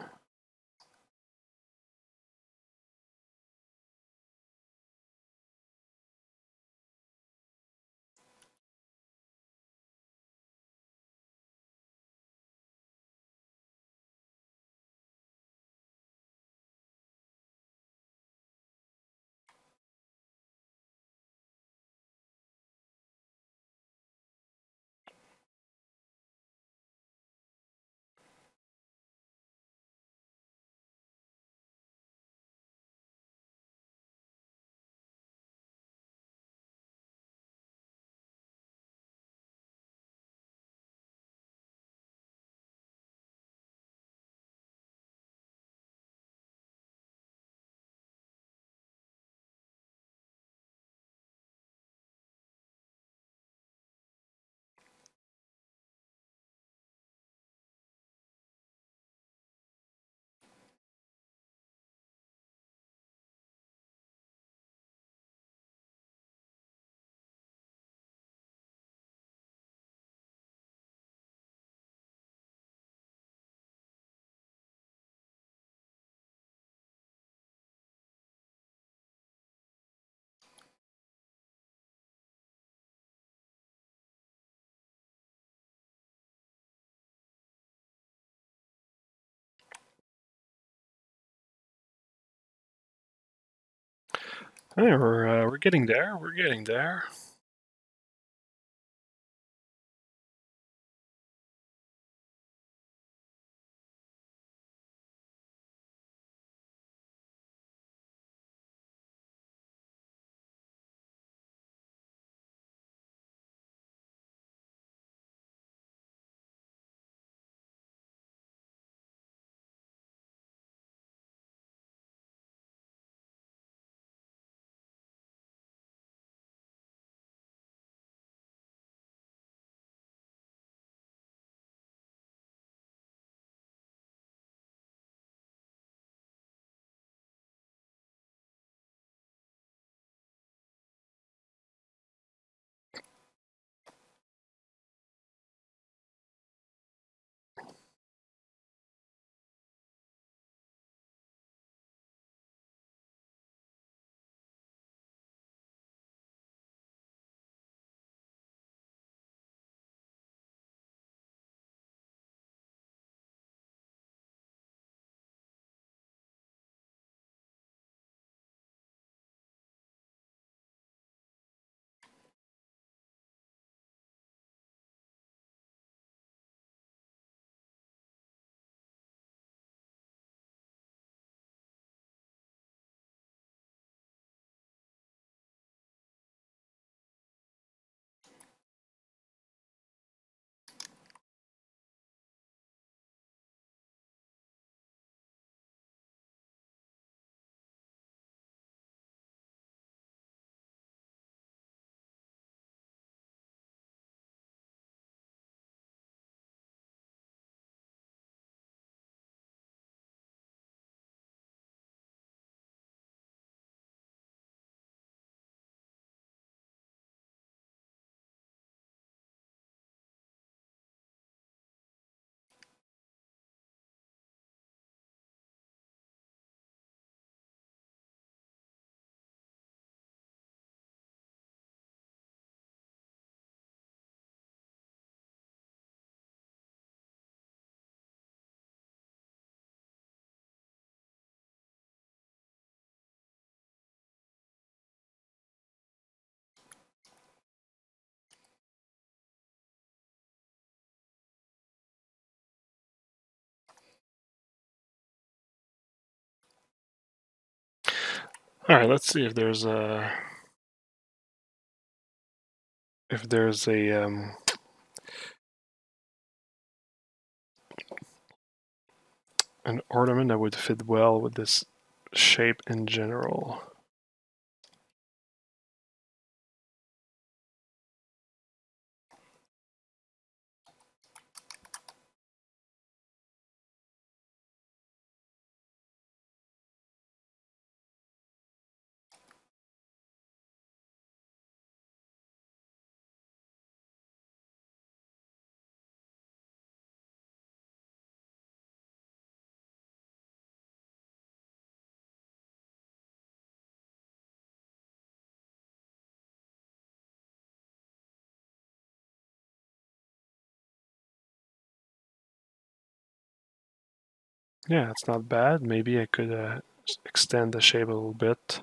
Hey, we're uh, we're getting there. We're getting there. All right, let's see if there's a if there's a um, an ornament that would fit well with this shape in general. Yeah, it's not bad. Maybe I could uh, extend the shape a little bit.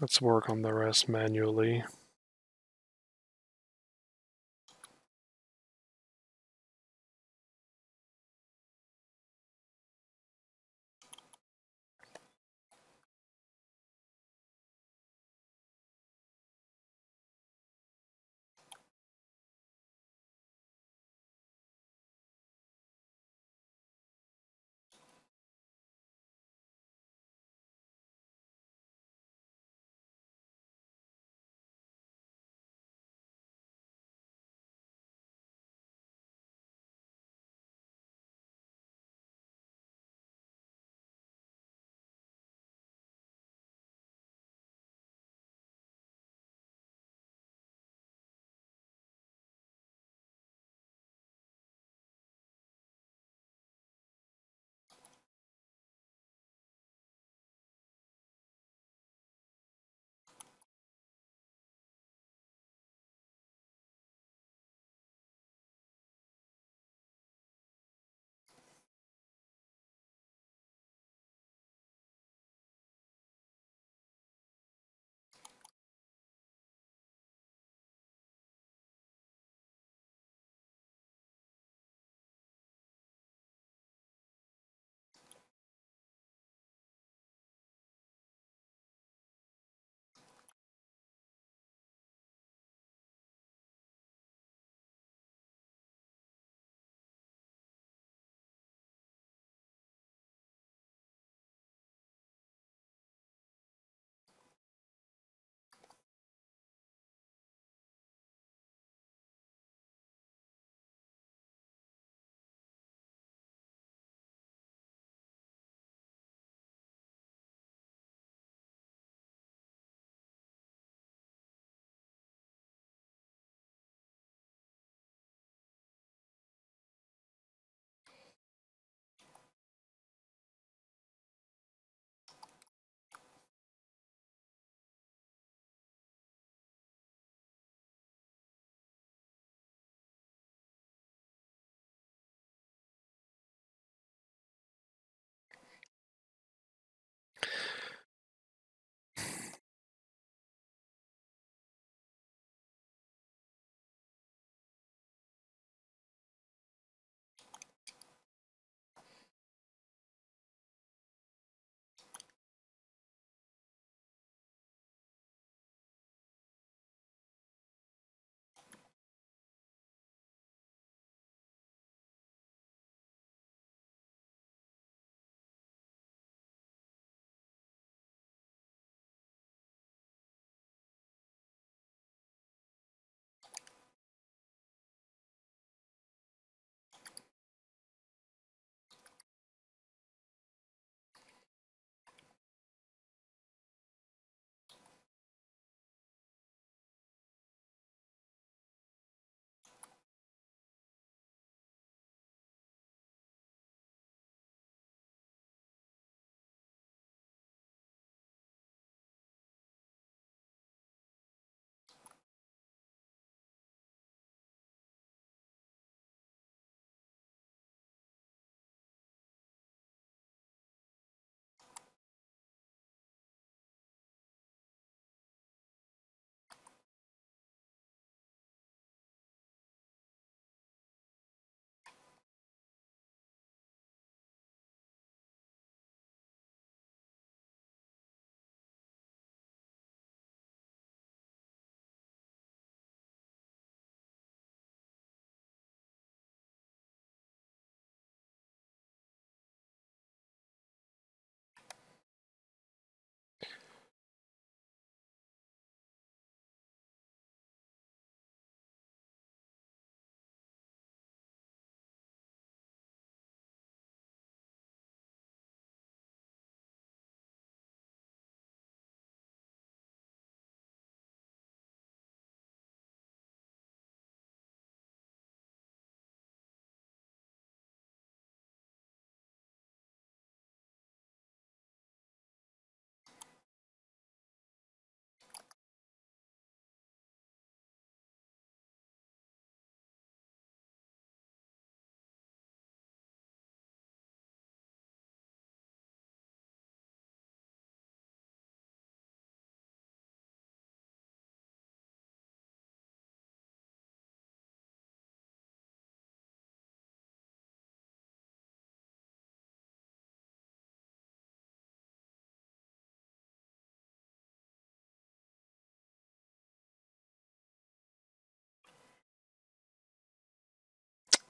Let's work on the rest manually.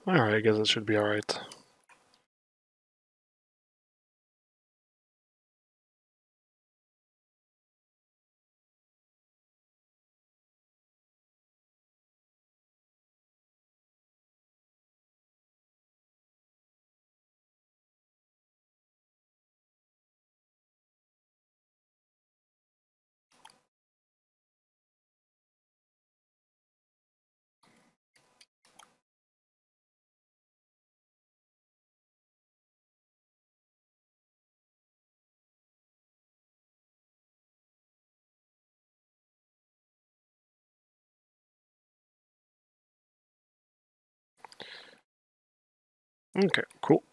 Alright, I guess it should be alright. Okay, cool.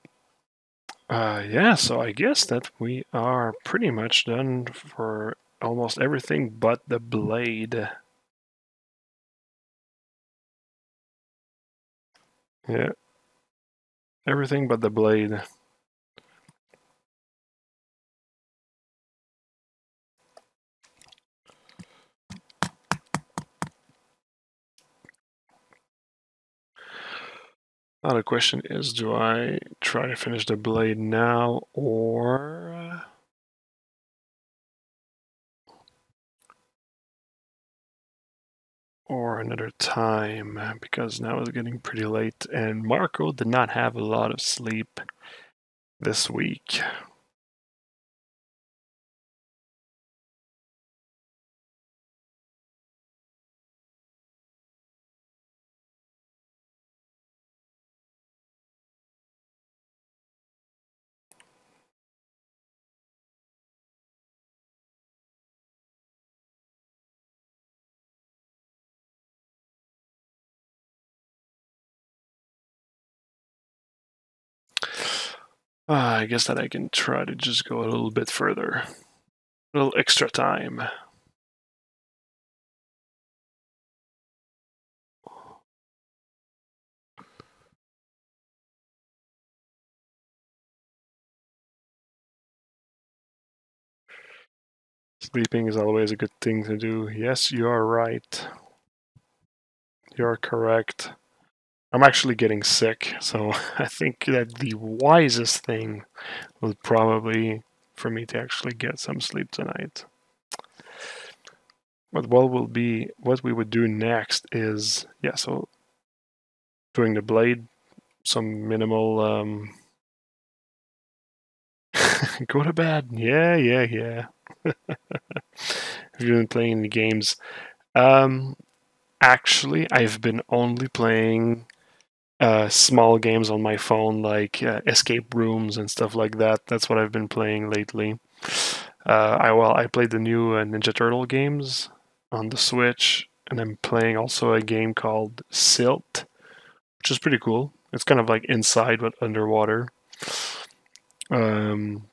Uh, yeah, so I guess that we are pretty much done for almost everything but the blade. Yeah. Everything but the blade. Now the question is, do I try to finish the blade now or... Uh, or another time, because now it's getting pretty late and Marco did not have a lot of sleep this week. Uh, I guess that I can try to just go a little bit further. A little extra time. Sleeping is always a good thing to do. Yes, you are right. You're correct. I'm actually getting sick, so [LAUGHS] I think that the wisest thing would probably for me to actually get some sleep tonight. But what will be what we would do next is yeah, so doing the blade, some minimal um [LAUGHS] go to bed. Yeah, yeah, yeah. [LAUGHS] Have you been playing the games? Um actually I've been only playing uh, small games on my phone, like uh, escape rooms and stuff like that. That's what I've been playing lately. Uh, I well, I played the new uh, Ninja Turtle games on the Switch, and I'm playing also a game called Silt, which is pretty cool. It's kind of like inside but underwater. Um,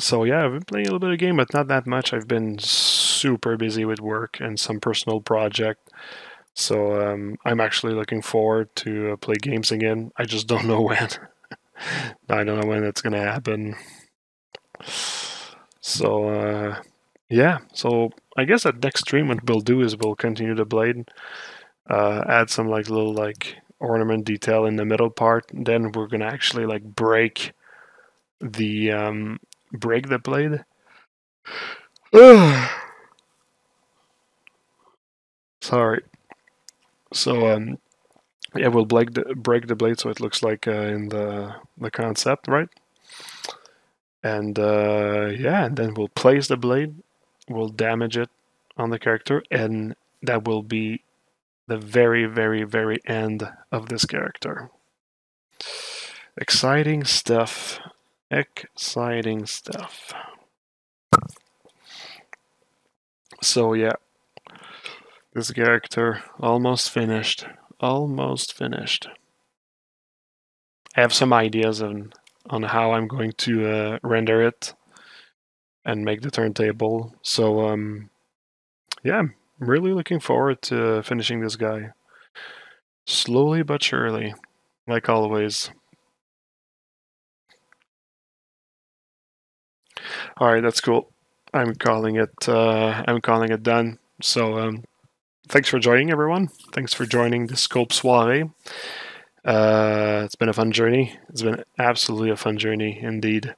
so yeah, I've been playing a little bit of game, but not that much. I've been super busy with work and some personal project. So um, I'm actually looking forward to uh, play games again. I just don't [LAUGHS] know when. I don't know when it's gonna happen. So uh, yeah, so I guess that next stream what we'll do is we'll continue the blade, uh, add some like little like ornament detail in the middle part. Then we're gonna actually like break the um, break the blade. [SIGHS] Sorry. So um, yeah, we'll break the break the blade so it looks like uh, in the the concept, right? And uh, yeah, and then we'll place the blade, we'll damage it on the character, and that will be the very, very, very end of this character. Exciting stuff. Exciting stuff. So yeah, this character almost finished. Almost finished. I have some ideas on, on how I'm going to uh, render it and make the turntable. So um, yeah, I'm really looking forward to finishing this guy. Slowly but surely, like always. All right, that's cool. I'm calling it. Uh, I'm calling it done. So um, thanks for joining, everyone. Thanks for joining the Sculpt Soiree. Uh, it's been a fun journey. It's been absolutely a fun journey indeed.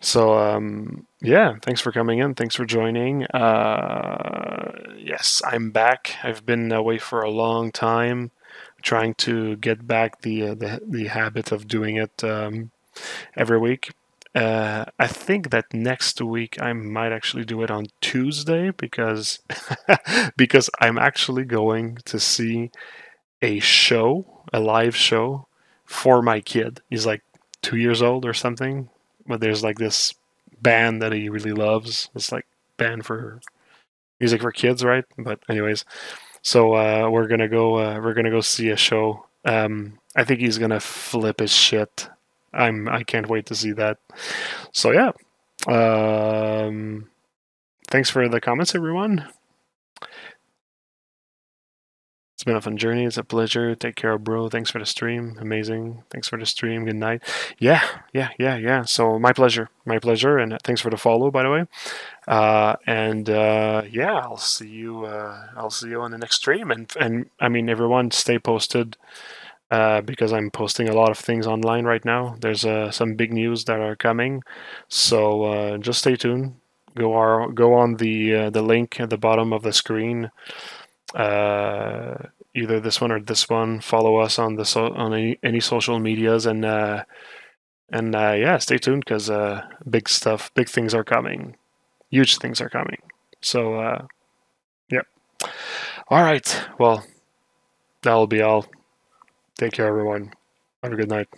So um, yeah, thanks for coming in. Thanks for joining. Uh, yes, I'm back. I've been away for a long time, trying to get back the uh, the, the habit of doing it um, every week. Uh, I think that next week I might actually do it on Tuesday because [LAUGHS] because I'm actually going to see a show, a live show for my kid. He's like two years old or something. But there's like this band that he really loves. It's like band for music for kids, right? But anyways, so uh, we're gonna go. Uh, we're gonna go see a show. Um, I think he's gonna flip his shit I'm I can't wait to see that. So yeah. Um, thanks for the comments, everyone. It's been a fun journey. It's a pleasure. Take care, bro. Thanks for the stream. Amazing. Thanks for the stream. Good night. Yeah, yeah, yeah, yeah. So my pleasure. My pleasure. And thanks for the follow, by the way. Uh, and uh, yeah, I'll see you. Uh, I'll see you on the next stream. And and I mean, everyone, stay posted uh, because I'm posting a lot of things online right now. There's uh, some big news that are coming, so uh, just stay tuned. Go our, go on the uh, the link at the bottom of the screen. Uh, either this one or this one. Follow us on the so- on any, any social medias and uh, and yeah, stay tuned because big stuff, big things are coming. Huge things are coming. So, yep. All right. Well, that'll be all. Take care, everyone. Have a good night.